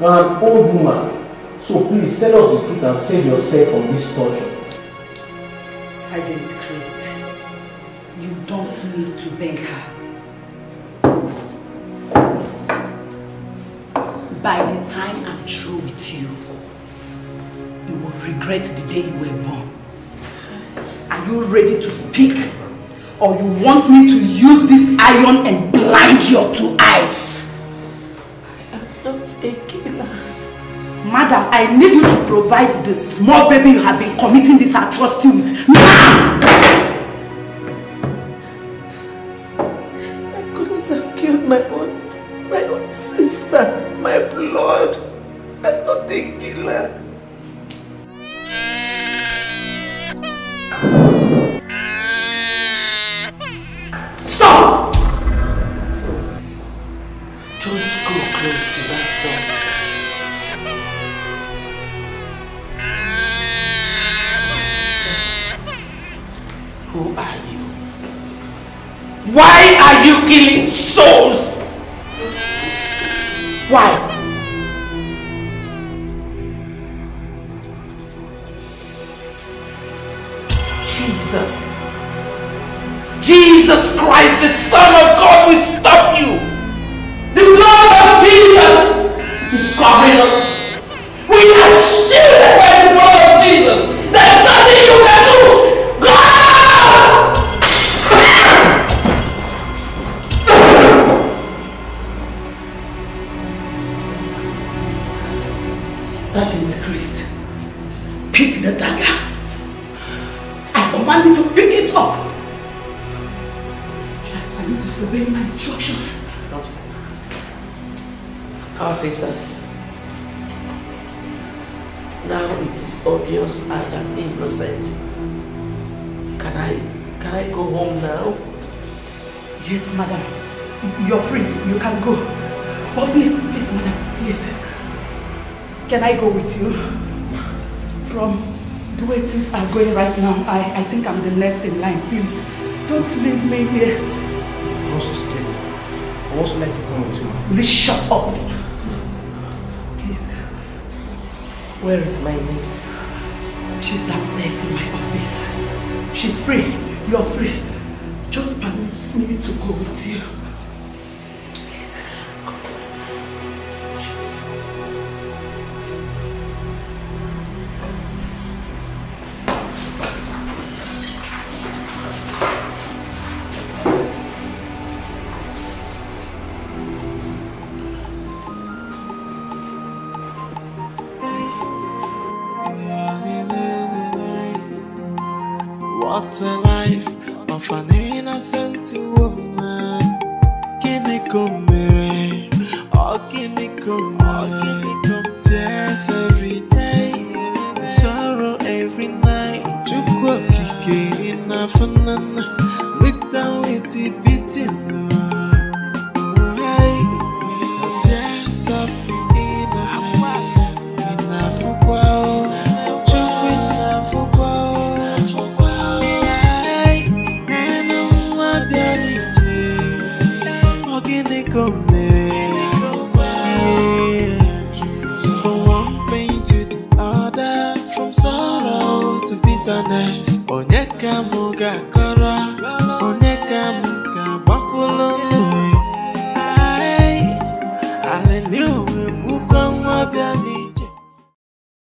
You're an old woman, so please tell us the truth and save yourself from this torture. Sergeant Christ, you don't need to beg her. By the time I'm through with you, you will regret the day you were born. Are you ready to speak? Or you want me to use this iron and blind your two eyes? Not a killer. Madam, I need you to provide the small baby you have been committing this atrocity with. Now!